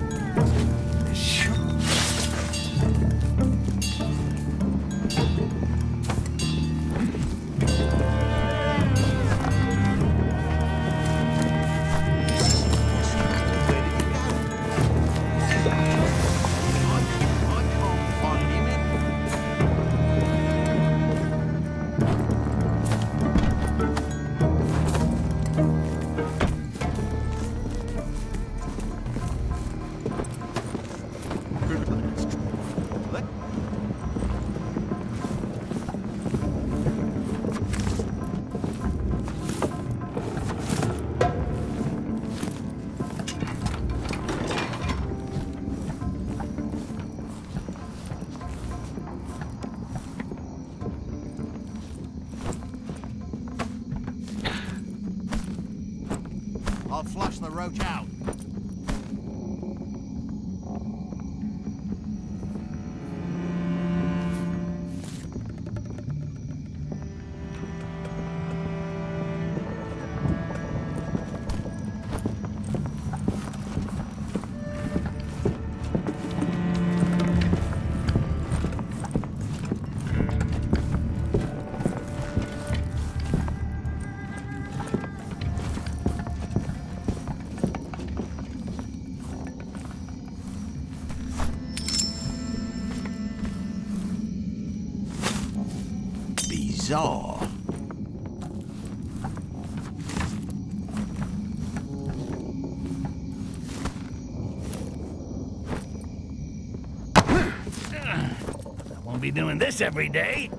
Doing this every day.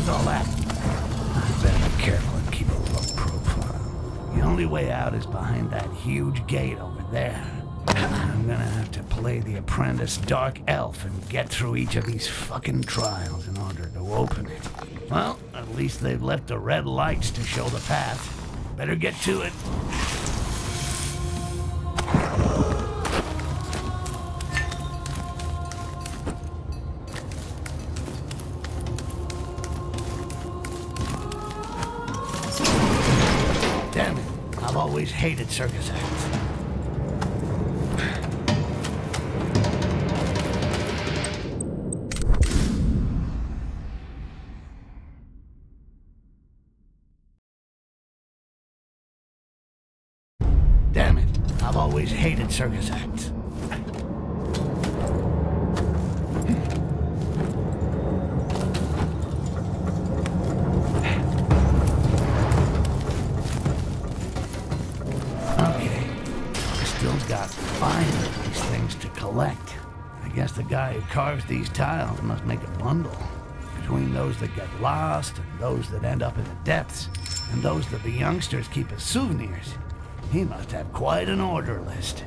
Was all that? I better be careful and keep a low profile. The only way out is behind that huge gate over there. I'm gonna have to play the apprentice dark elf and get through each of these fucking trials in order to open it. Well, at least they've left the red lights to show the path. Better get to it. Hated circus acts. Those that end up in the depths, and those that the youngsters keep as souvenirs, he must have quite an order list.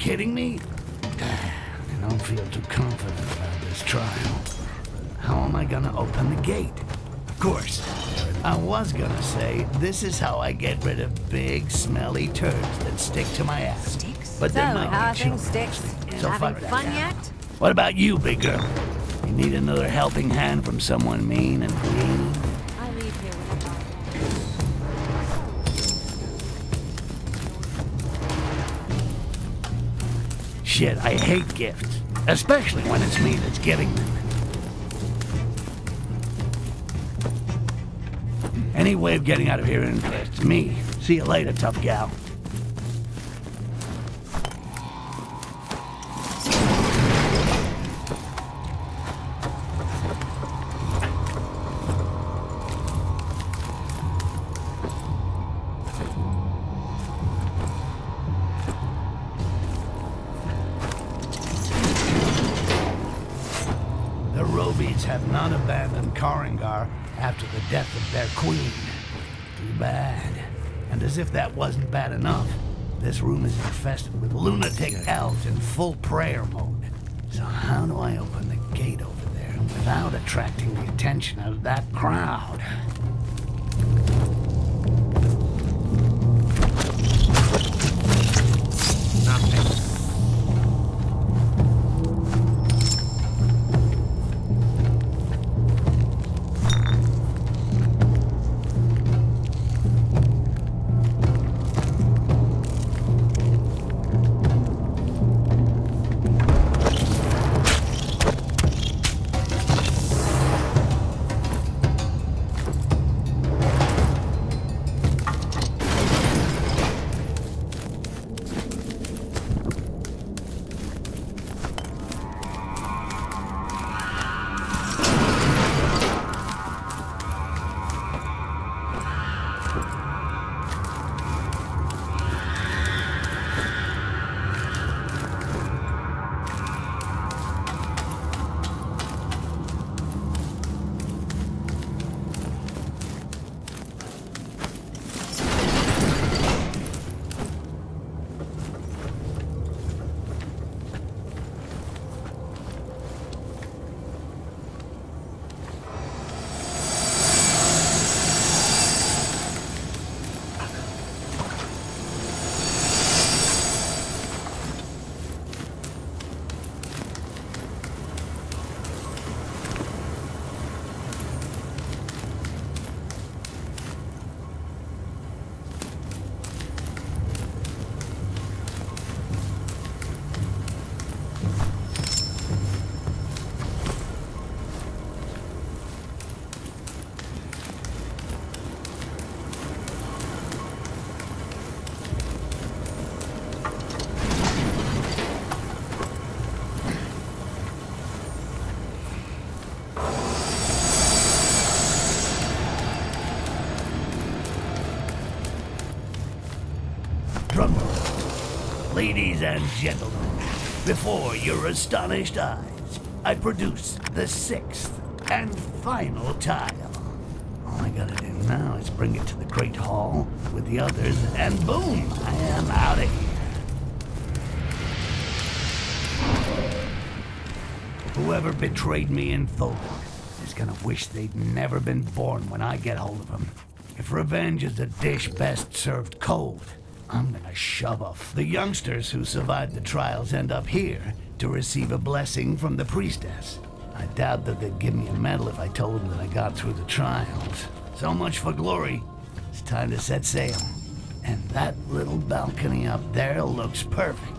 Kidding me? I don't feel too confident about this trial. How am I gonna open the gate? Of course, I was gonna say this is how I get rid of big, smelly turds that stick to my ass. Sticks? But so, there might how are be things children sticks? listening, So Having fun now. yet? What about you, big girl? You need another helping hand from someone mean and clean? Shit, I hate gifts. Especially when it's me that's giving them. Any way of getting out of here interests me. See you later, tough gal. As if that wasn't bad enough, this room is infested with lunatic elves in full prayer mode. So how do I open the gate over there without attracting the attention of that crowd? Your astonished eyes, I produce the sixth and final tile. All I gotta do now is bring it to the Great Hall with the others, and boom, I am out of here. Whoever betrayed me in Thor is gonna wish they'd never been born when I get hold of them. If revenge is a dish best served cold, I'm gonna shove off. The youngsters who survived the trials end up here to receive a blessing from the priestess. I doubt that they'd give me a medal if I told them that I got through the trials. So much for glory. It's time to set sail. And that little balcony up there looks perfect.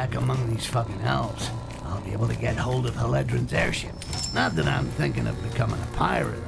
Back among these fucking elves, I'll be able to get hold of Helledryn's airship. Not that I'm thinking of becoming a pirate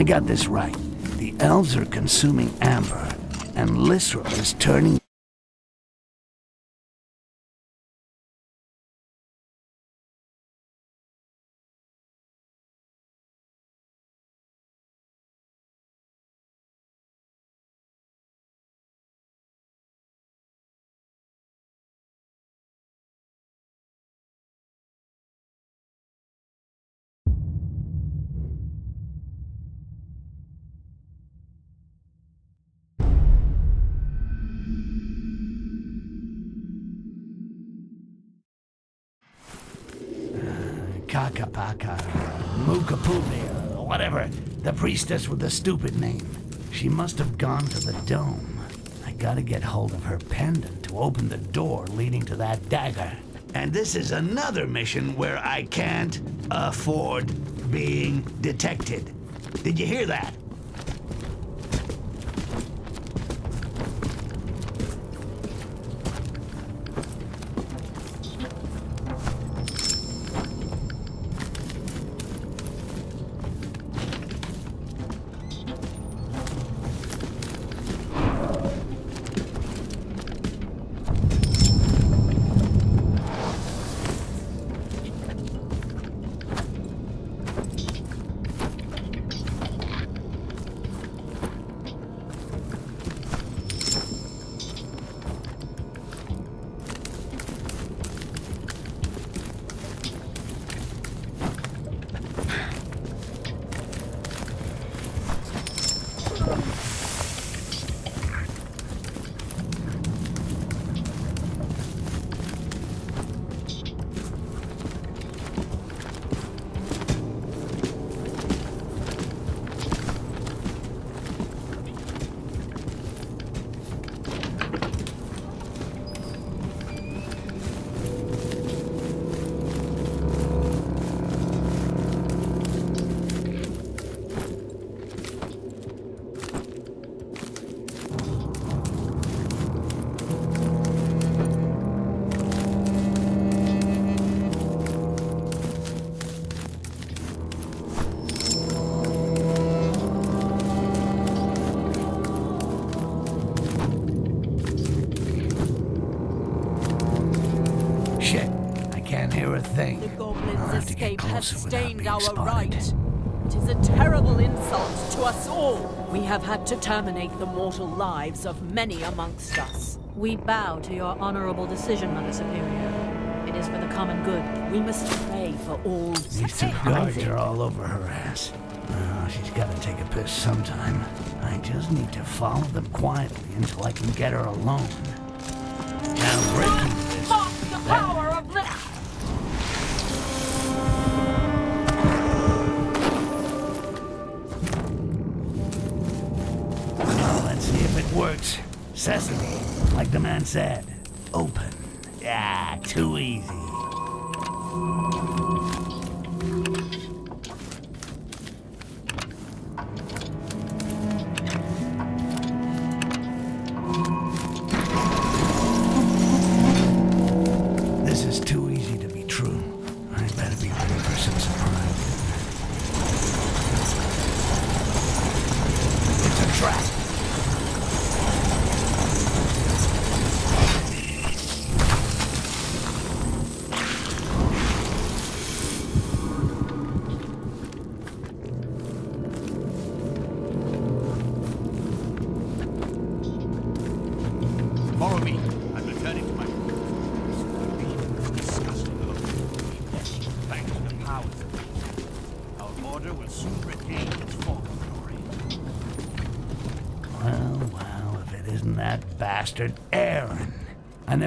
I got this right, the elves are consuming amber, and Lysra is turning. Kakapaka, Mukapumi, whatever. The priestess with the stupid name. She must have gone to the dome. I gotta get hold of her pendant to open the door leading to that dagger. And this is another mission where I can't afford being detected. Did you hear that? Has stained our spotted. right. It is a terrible insult to us all. We have had to terminate the mortal lives of many amongst us. We bow to your honorable decision, Mother Superior. It is for the common good. We must pray for all. These two guards are all over her ass. Oh, she's got to take a piss sometime. I just need to follow them quietly until I can get her alone. Now breaking like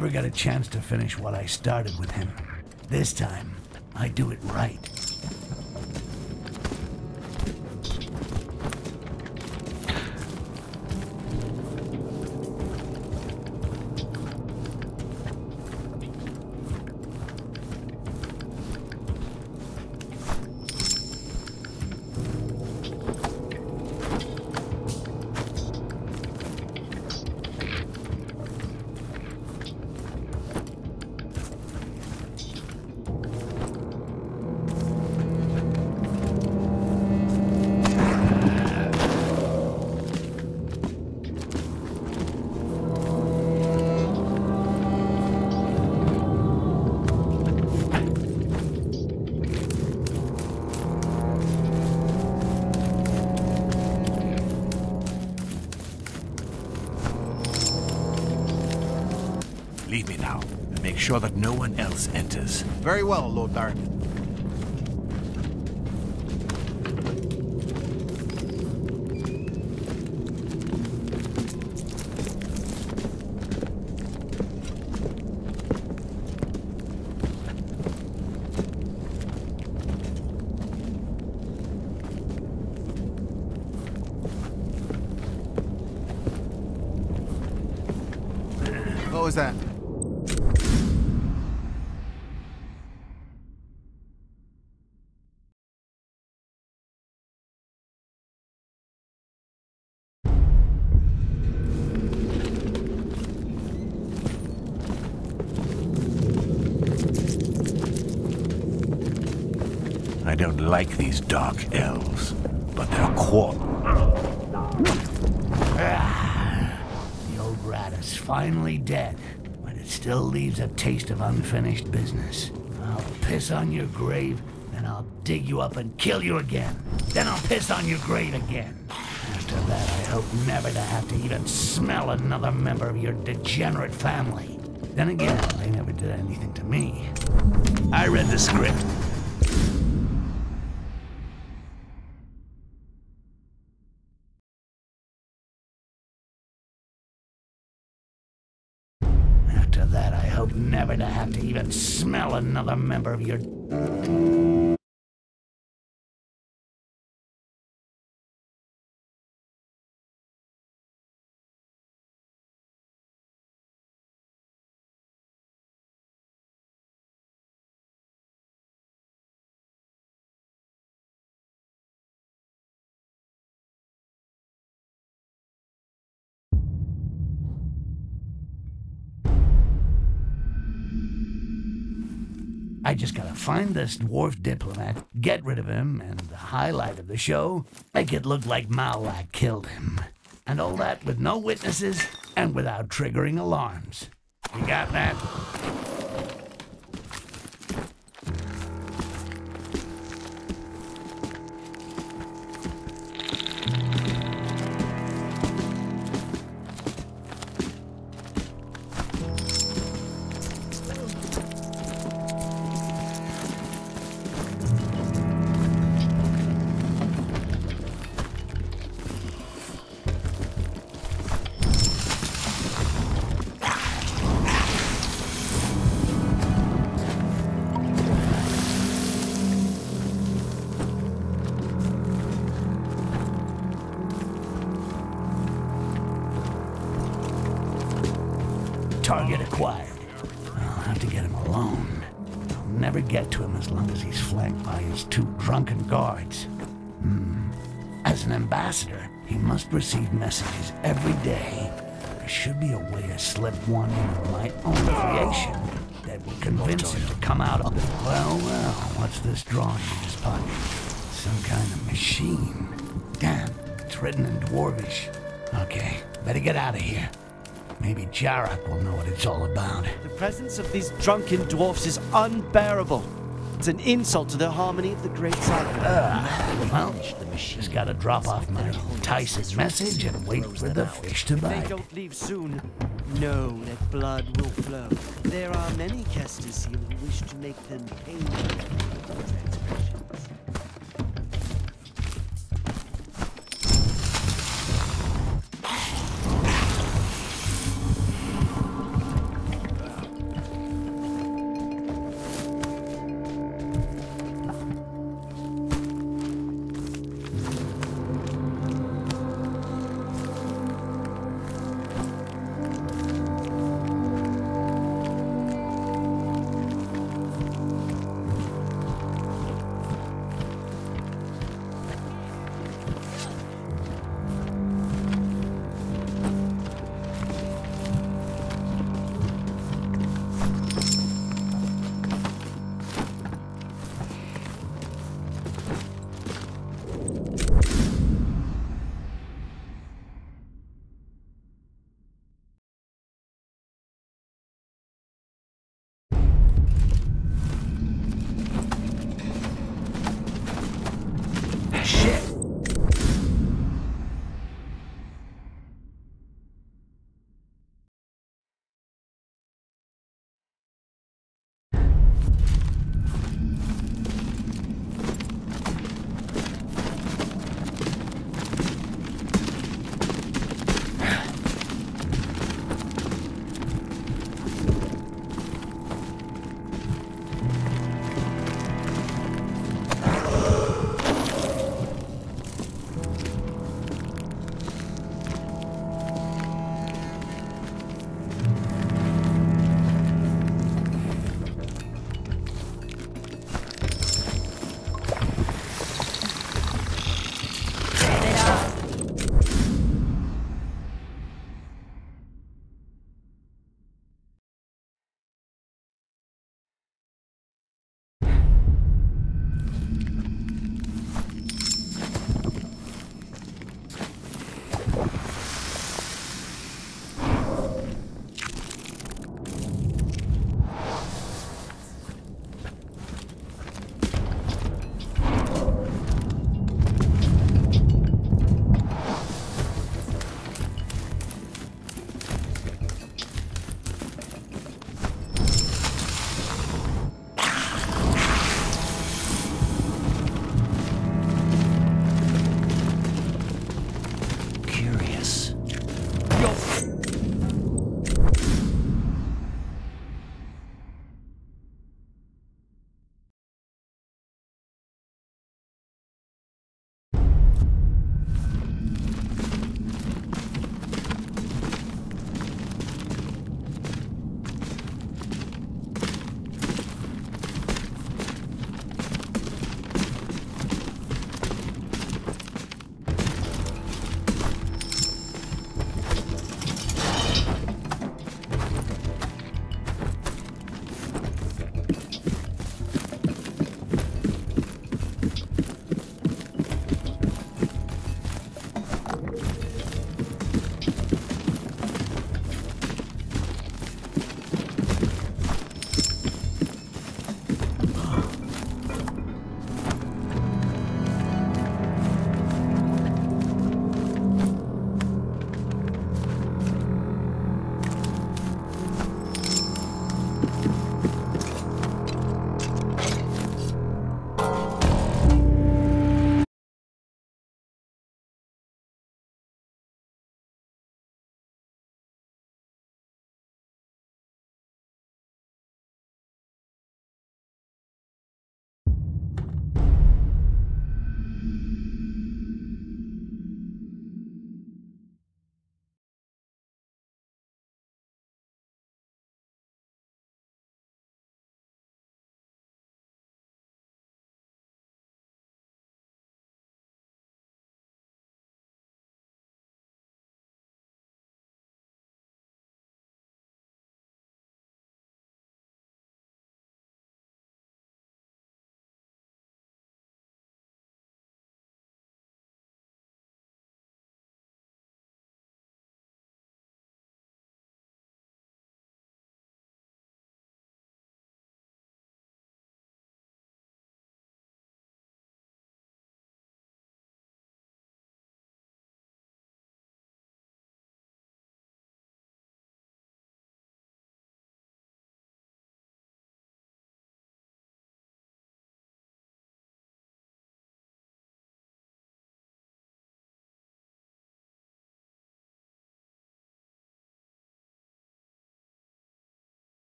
never got a chance to finish what I started with him. This time, I do it right. Well, Lord Baron. Like these dark elves, but they're quar. Ah, the old rat is finally dead, but it still leaves a taste of unfinished business. I'll piss on your grave, then I'll dig you up and kill you again. Then I'll piss on your grave again. After that, I hope never to have to even smell another member of your degenerate family. Then again, they never did anything to me. I read the script. Another member of your. I just gotta find this dwarf diplomat, get rid of him, and the highlight of the show, make it look like Malak killed him. And all that with no witnesses and without triggering alarms. You got that? One of my own creation that will convince him to come out of it. Well, well, what's this drawing in his pocket? Some kind of machine. Damn, it's written in Dwarvish. Okay, better get out of here. Maybe Jarak will know what it's all about. The presence of these drunken dwarfs is unbearable. It's an insult to the harmony of the Great Cycle. Uh, well, just gotta drop off my Tyson message and wait for the fish to If they don't leave soon, know that blood will flow. There are many Kestis who wish to make them pay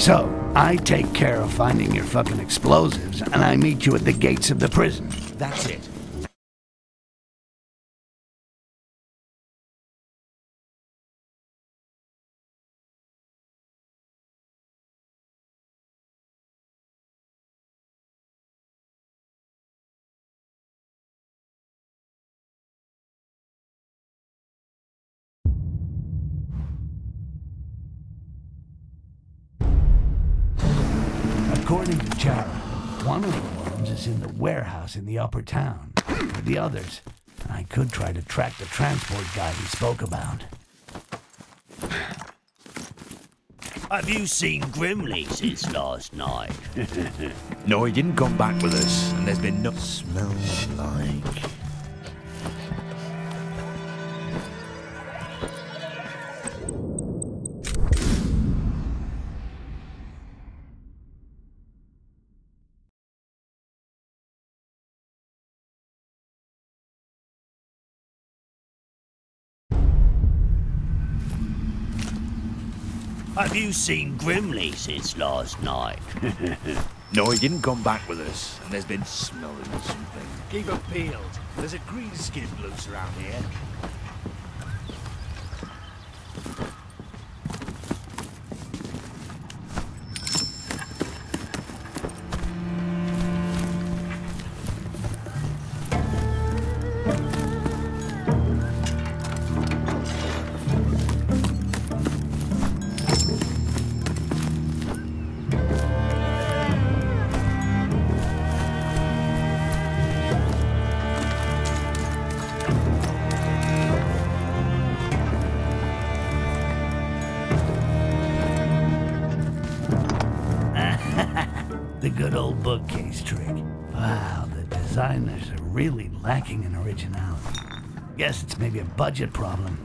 So, I take care of finding your fucking explosives, and I meet you at the gates of the prison. That's it. Warehouse in the upper town. For the others, I could try to track the transport guy he spoke about. Have you seen Grimley since last night? No, he didn't come back with us, and there's been no. Smells like. You seen Grimley since last night? No, he didn't come back with us, and there's been smelling something. Keep it peeled. There's a green skin loose around here. Guess it's maybe a budget problem.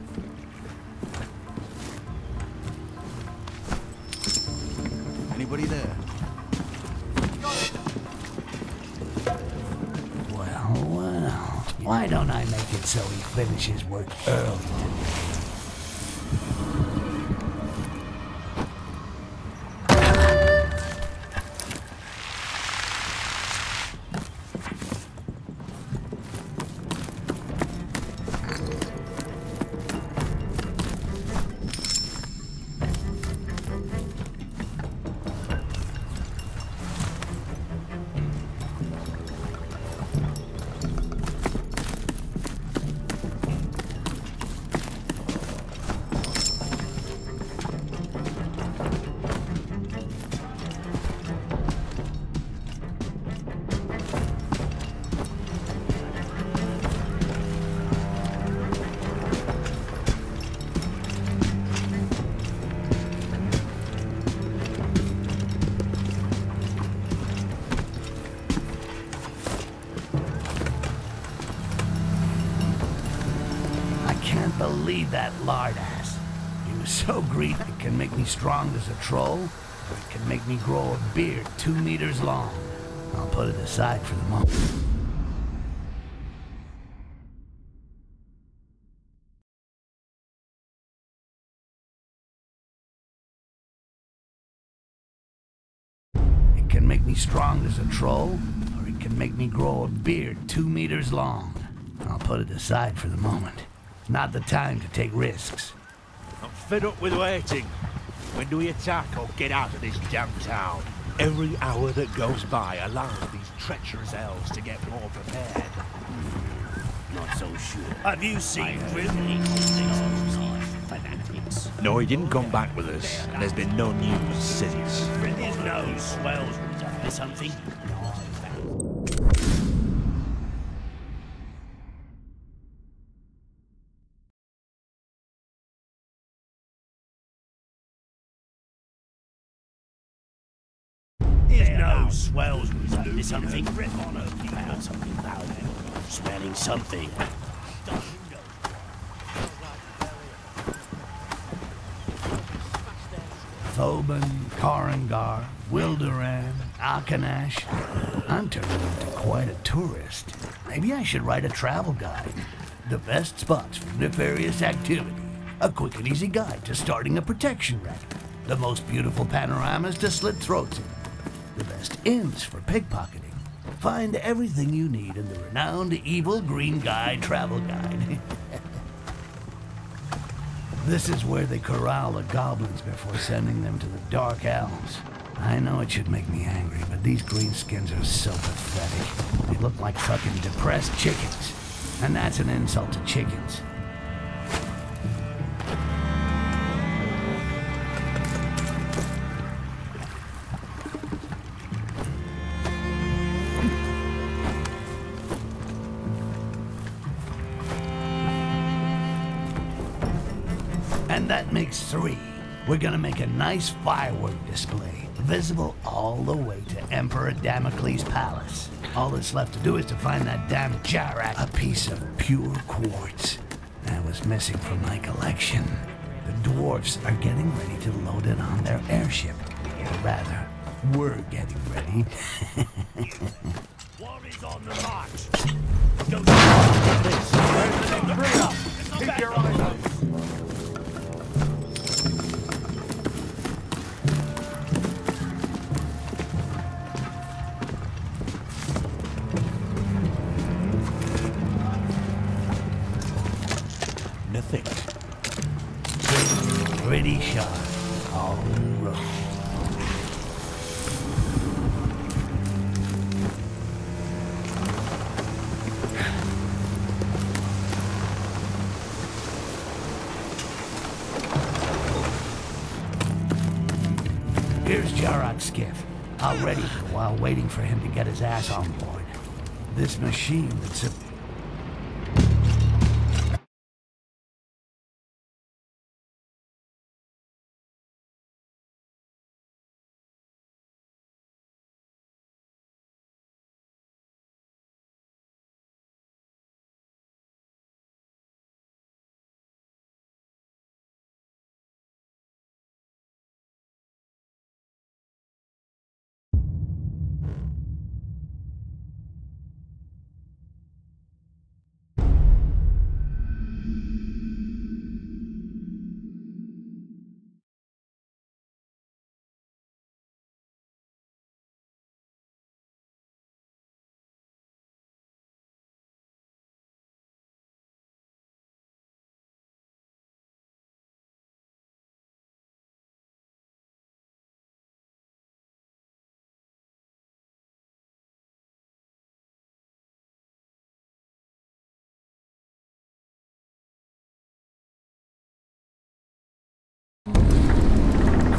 Strong as a troll, or it can make me grow a beard two meters long. I'll put it aside for the moment. It can make me strong as a troll, or it can make me grow a beard two meters long. I'll put it aside for the moment. Not the time to take risks. I'm fed up with waiting. When do we attack or get out of this damn town? Every hour that goes by allows these treacherous elves to get more prepared. Not so sure. Have you seen Grimley since last night? Fanatics. No, he didn't come back with us, and there's been no news since. His nose swells or something. Something. Found something valuable. Smelling something. Thobain, Korrangar, Wilderan, Akenash. I'm turning into quite a tourist. Maybe I should write a travel guide. The best spots for nefarious activity. A quick and easy guide to starting a protection racket. the most beautiful panoramas to slit throats in, the best inns for pickpocketing. Find everything you need in the renowned Evil Green Guy Travel Guide. this is where they corral the goblins before sending them to the Dark Elves. I know it should make me angry, but these greenskins are so pathetic. They look like fucking depressed chickens. And that's an insult to chickens. We're gonna make a nice firework display, visible all the way to Emperor Damocles' palace. All that's left to do is to find that damn Jarak, a piece of pure quartz that was missing from my collection. The dwarfs are getting ready to load it on their airship. Or rather, we're getting ready. War is on the march. It up. Keep your eyes open. His ass on board. This machine that's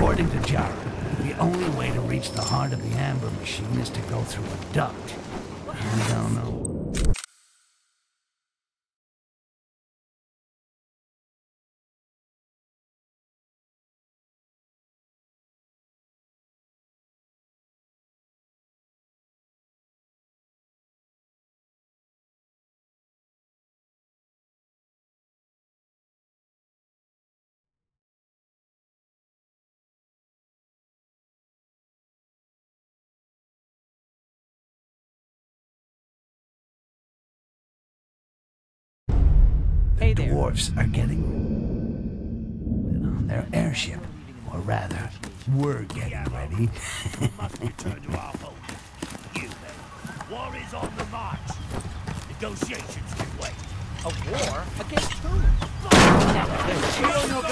According to Jara, the only way to reach the heart of the amber machine is to go through a duct. I don't know. Hey the there. dwarfs are getting on their airship. Or rather, we're getting ready. must return to our home. You then. War is on the march. Negotiations can wait. A war against who? Be on your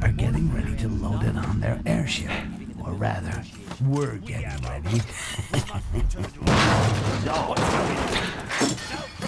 Are getting ready to load it on their airship. Or rather, we're getting ready.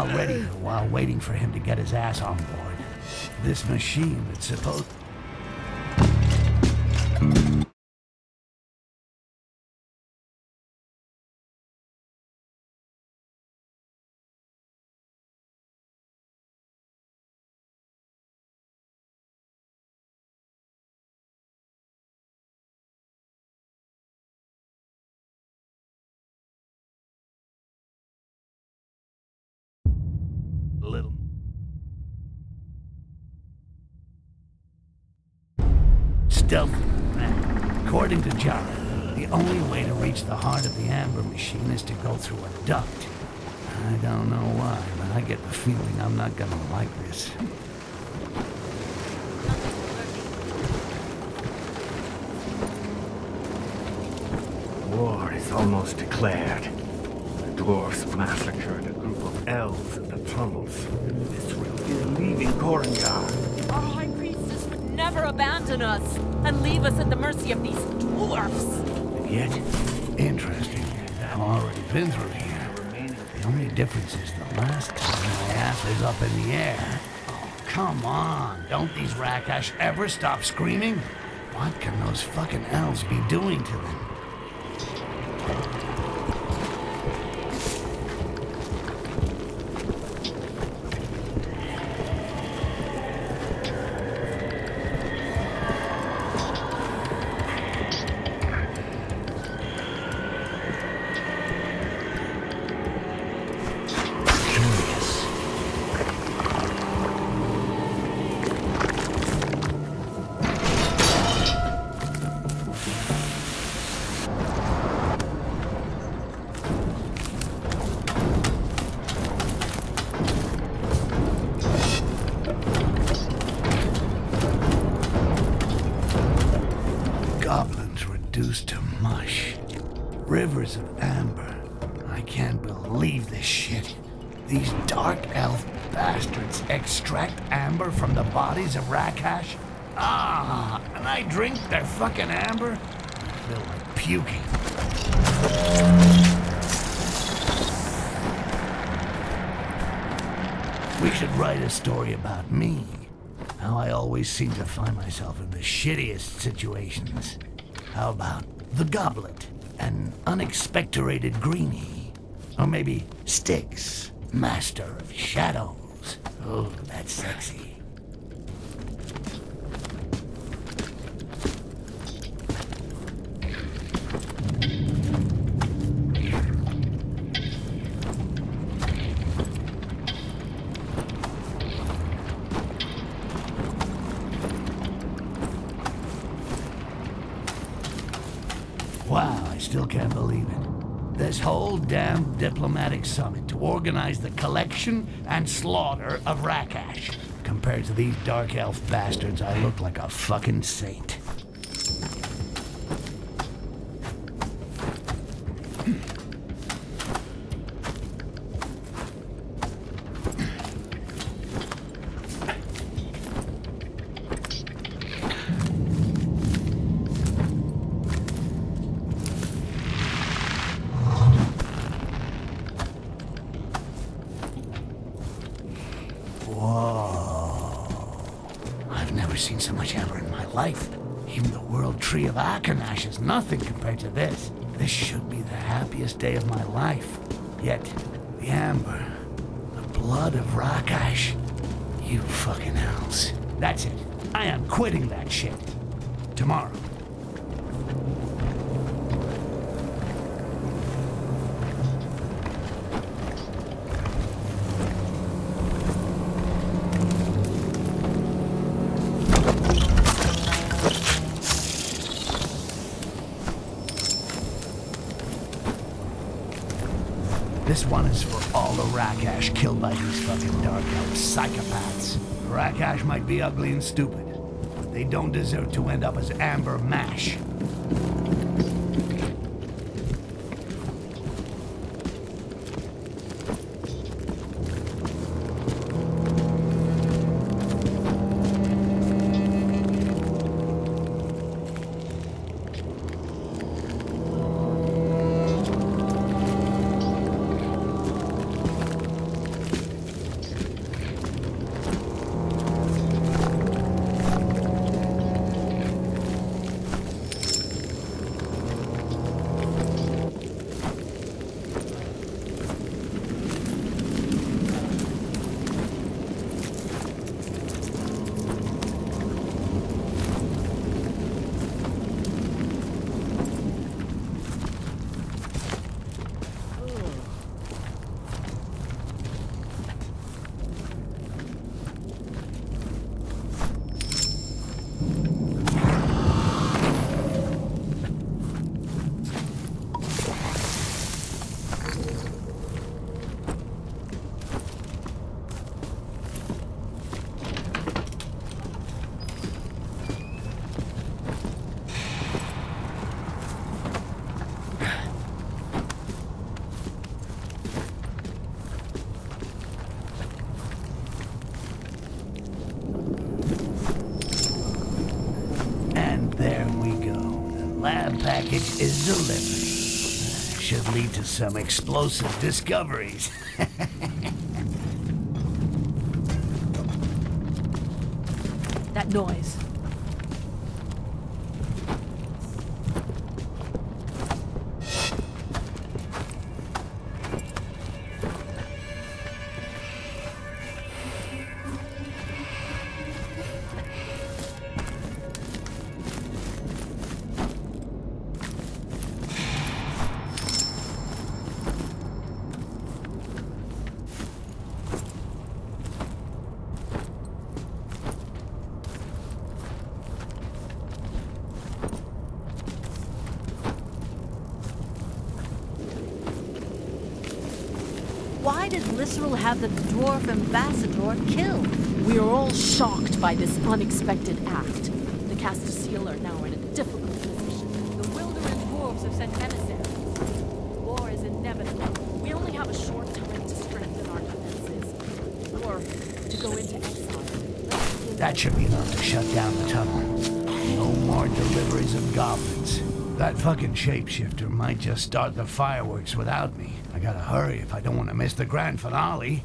skiff. I'll ready her while waiting for him to get his ass on board. This machine that's supposed... but I get the feeling I'm not gonna like this. War is almost declared. The dwarfs massacred a group of elves in the tunnels. This will be leaving Korrangar. Our high priestess would never abandon us and leave us at the mercy of these dwarfs. And yet, Interesting. I've already been through here. The only difference is the last time my ass was up in the air. Oh, come on. Don't these Rakash ever stop screaming? What can those fucking elves be doing to them? We should write a story about me. How I always seem to find myself in the shittiest situations. How about the goblet and unexpectorated greenie? Or maybe Styx, master of shadows. Oh, that's sexy. To organize the collection and slaughter of Rakash. Compared to these dark elf bastards, I look like a fucking saint. Tree of Akenash is nothing compared to this. This should be the happiest day of my life. Yet, the amber, the blood of Rakash, you fucking elves. That's it. I am quitting that shit. Tomorrow. Be ugly and stupid, but they don't deserve to end up as amber mash. Some explosive discoveries. That noise. Why did Lisserl have the dwarf ambassador killed? We are all shocked by this unexpected act. The Castasiel are now in a difficult position. The Wilderin dwarves have sent emissaries. War is inevitable. We only have a short time to strengthen our defenses. Or to go into exile. That should be enough to shut down the tunnel. No more deliveries of goblins. That fucking shapeshifter might just start the fireworks without me. Gotta hurry if I don't want to miss the grand finale.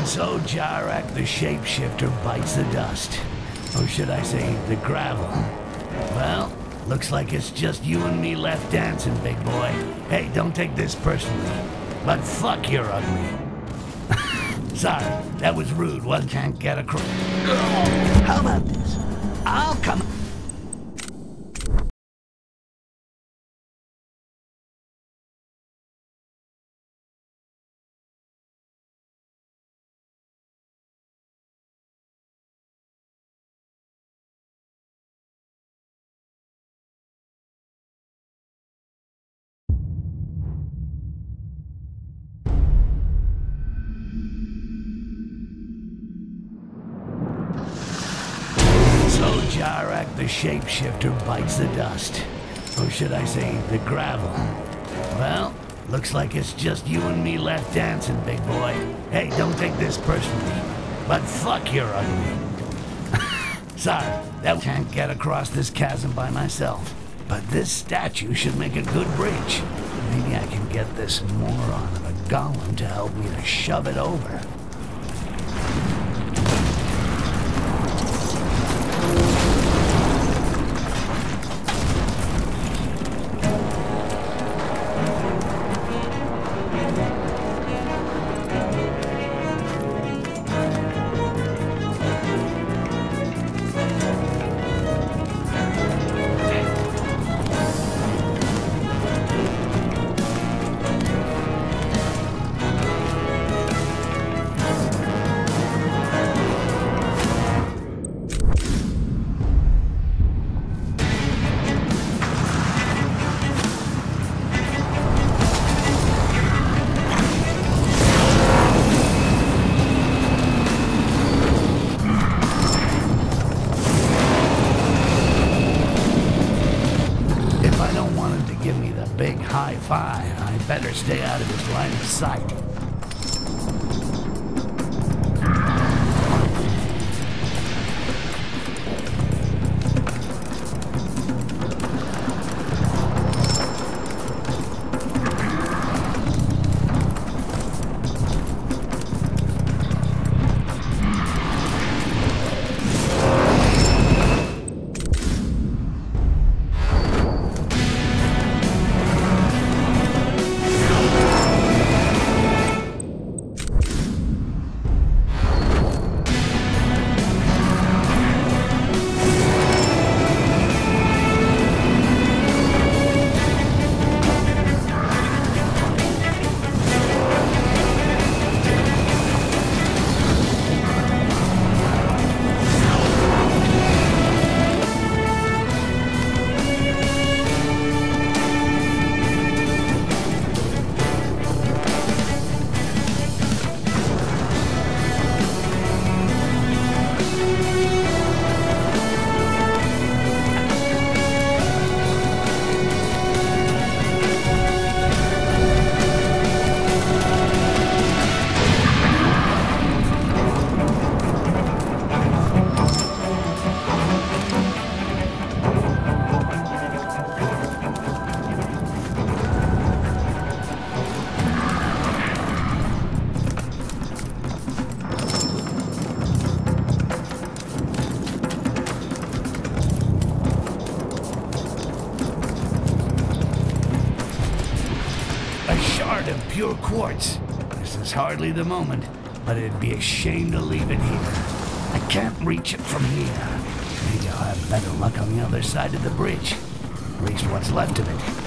And so Jarak the shapeshifter bites the dust. Or should I say, the gravel. Well, looks like it's just you and me left dancing, big boy. Hey, don't take this personally. But fuck, you're ugly. Sorry, that was rude. One can't get across. How about this? I'll come. Bites the dust. Or should I say, the gravel. Well, looks like it's just you and me left dancing, big boy. Hey, don't take this personally, but fuck you're ugly. Sorry, that can't get across this chasm by myself. But this statue should make a good bridge. Maybe I can get this moron of a golem to help me to shove it over. Stay out of his line of sight. Hardly the moment, but it'd be a shame to leave it here. I can't reach it from here. Maybe I'll have better luck on the other side of the bridge. At least what's left of it.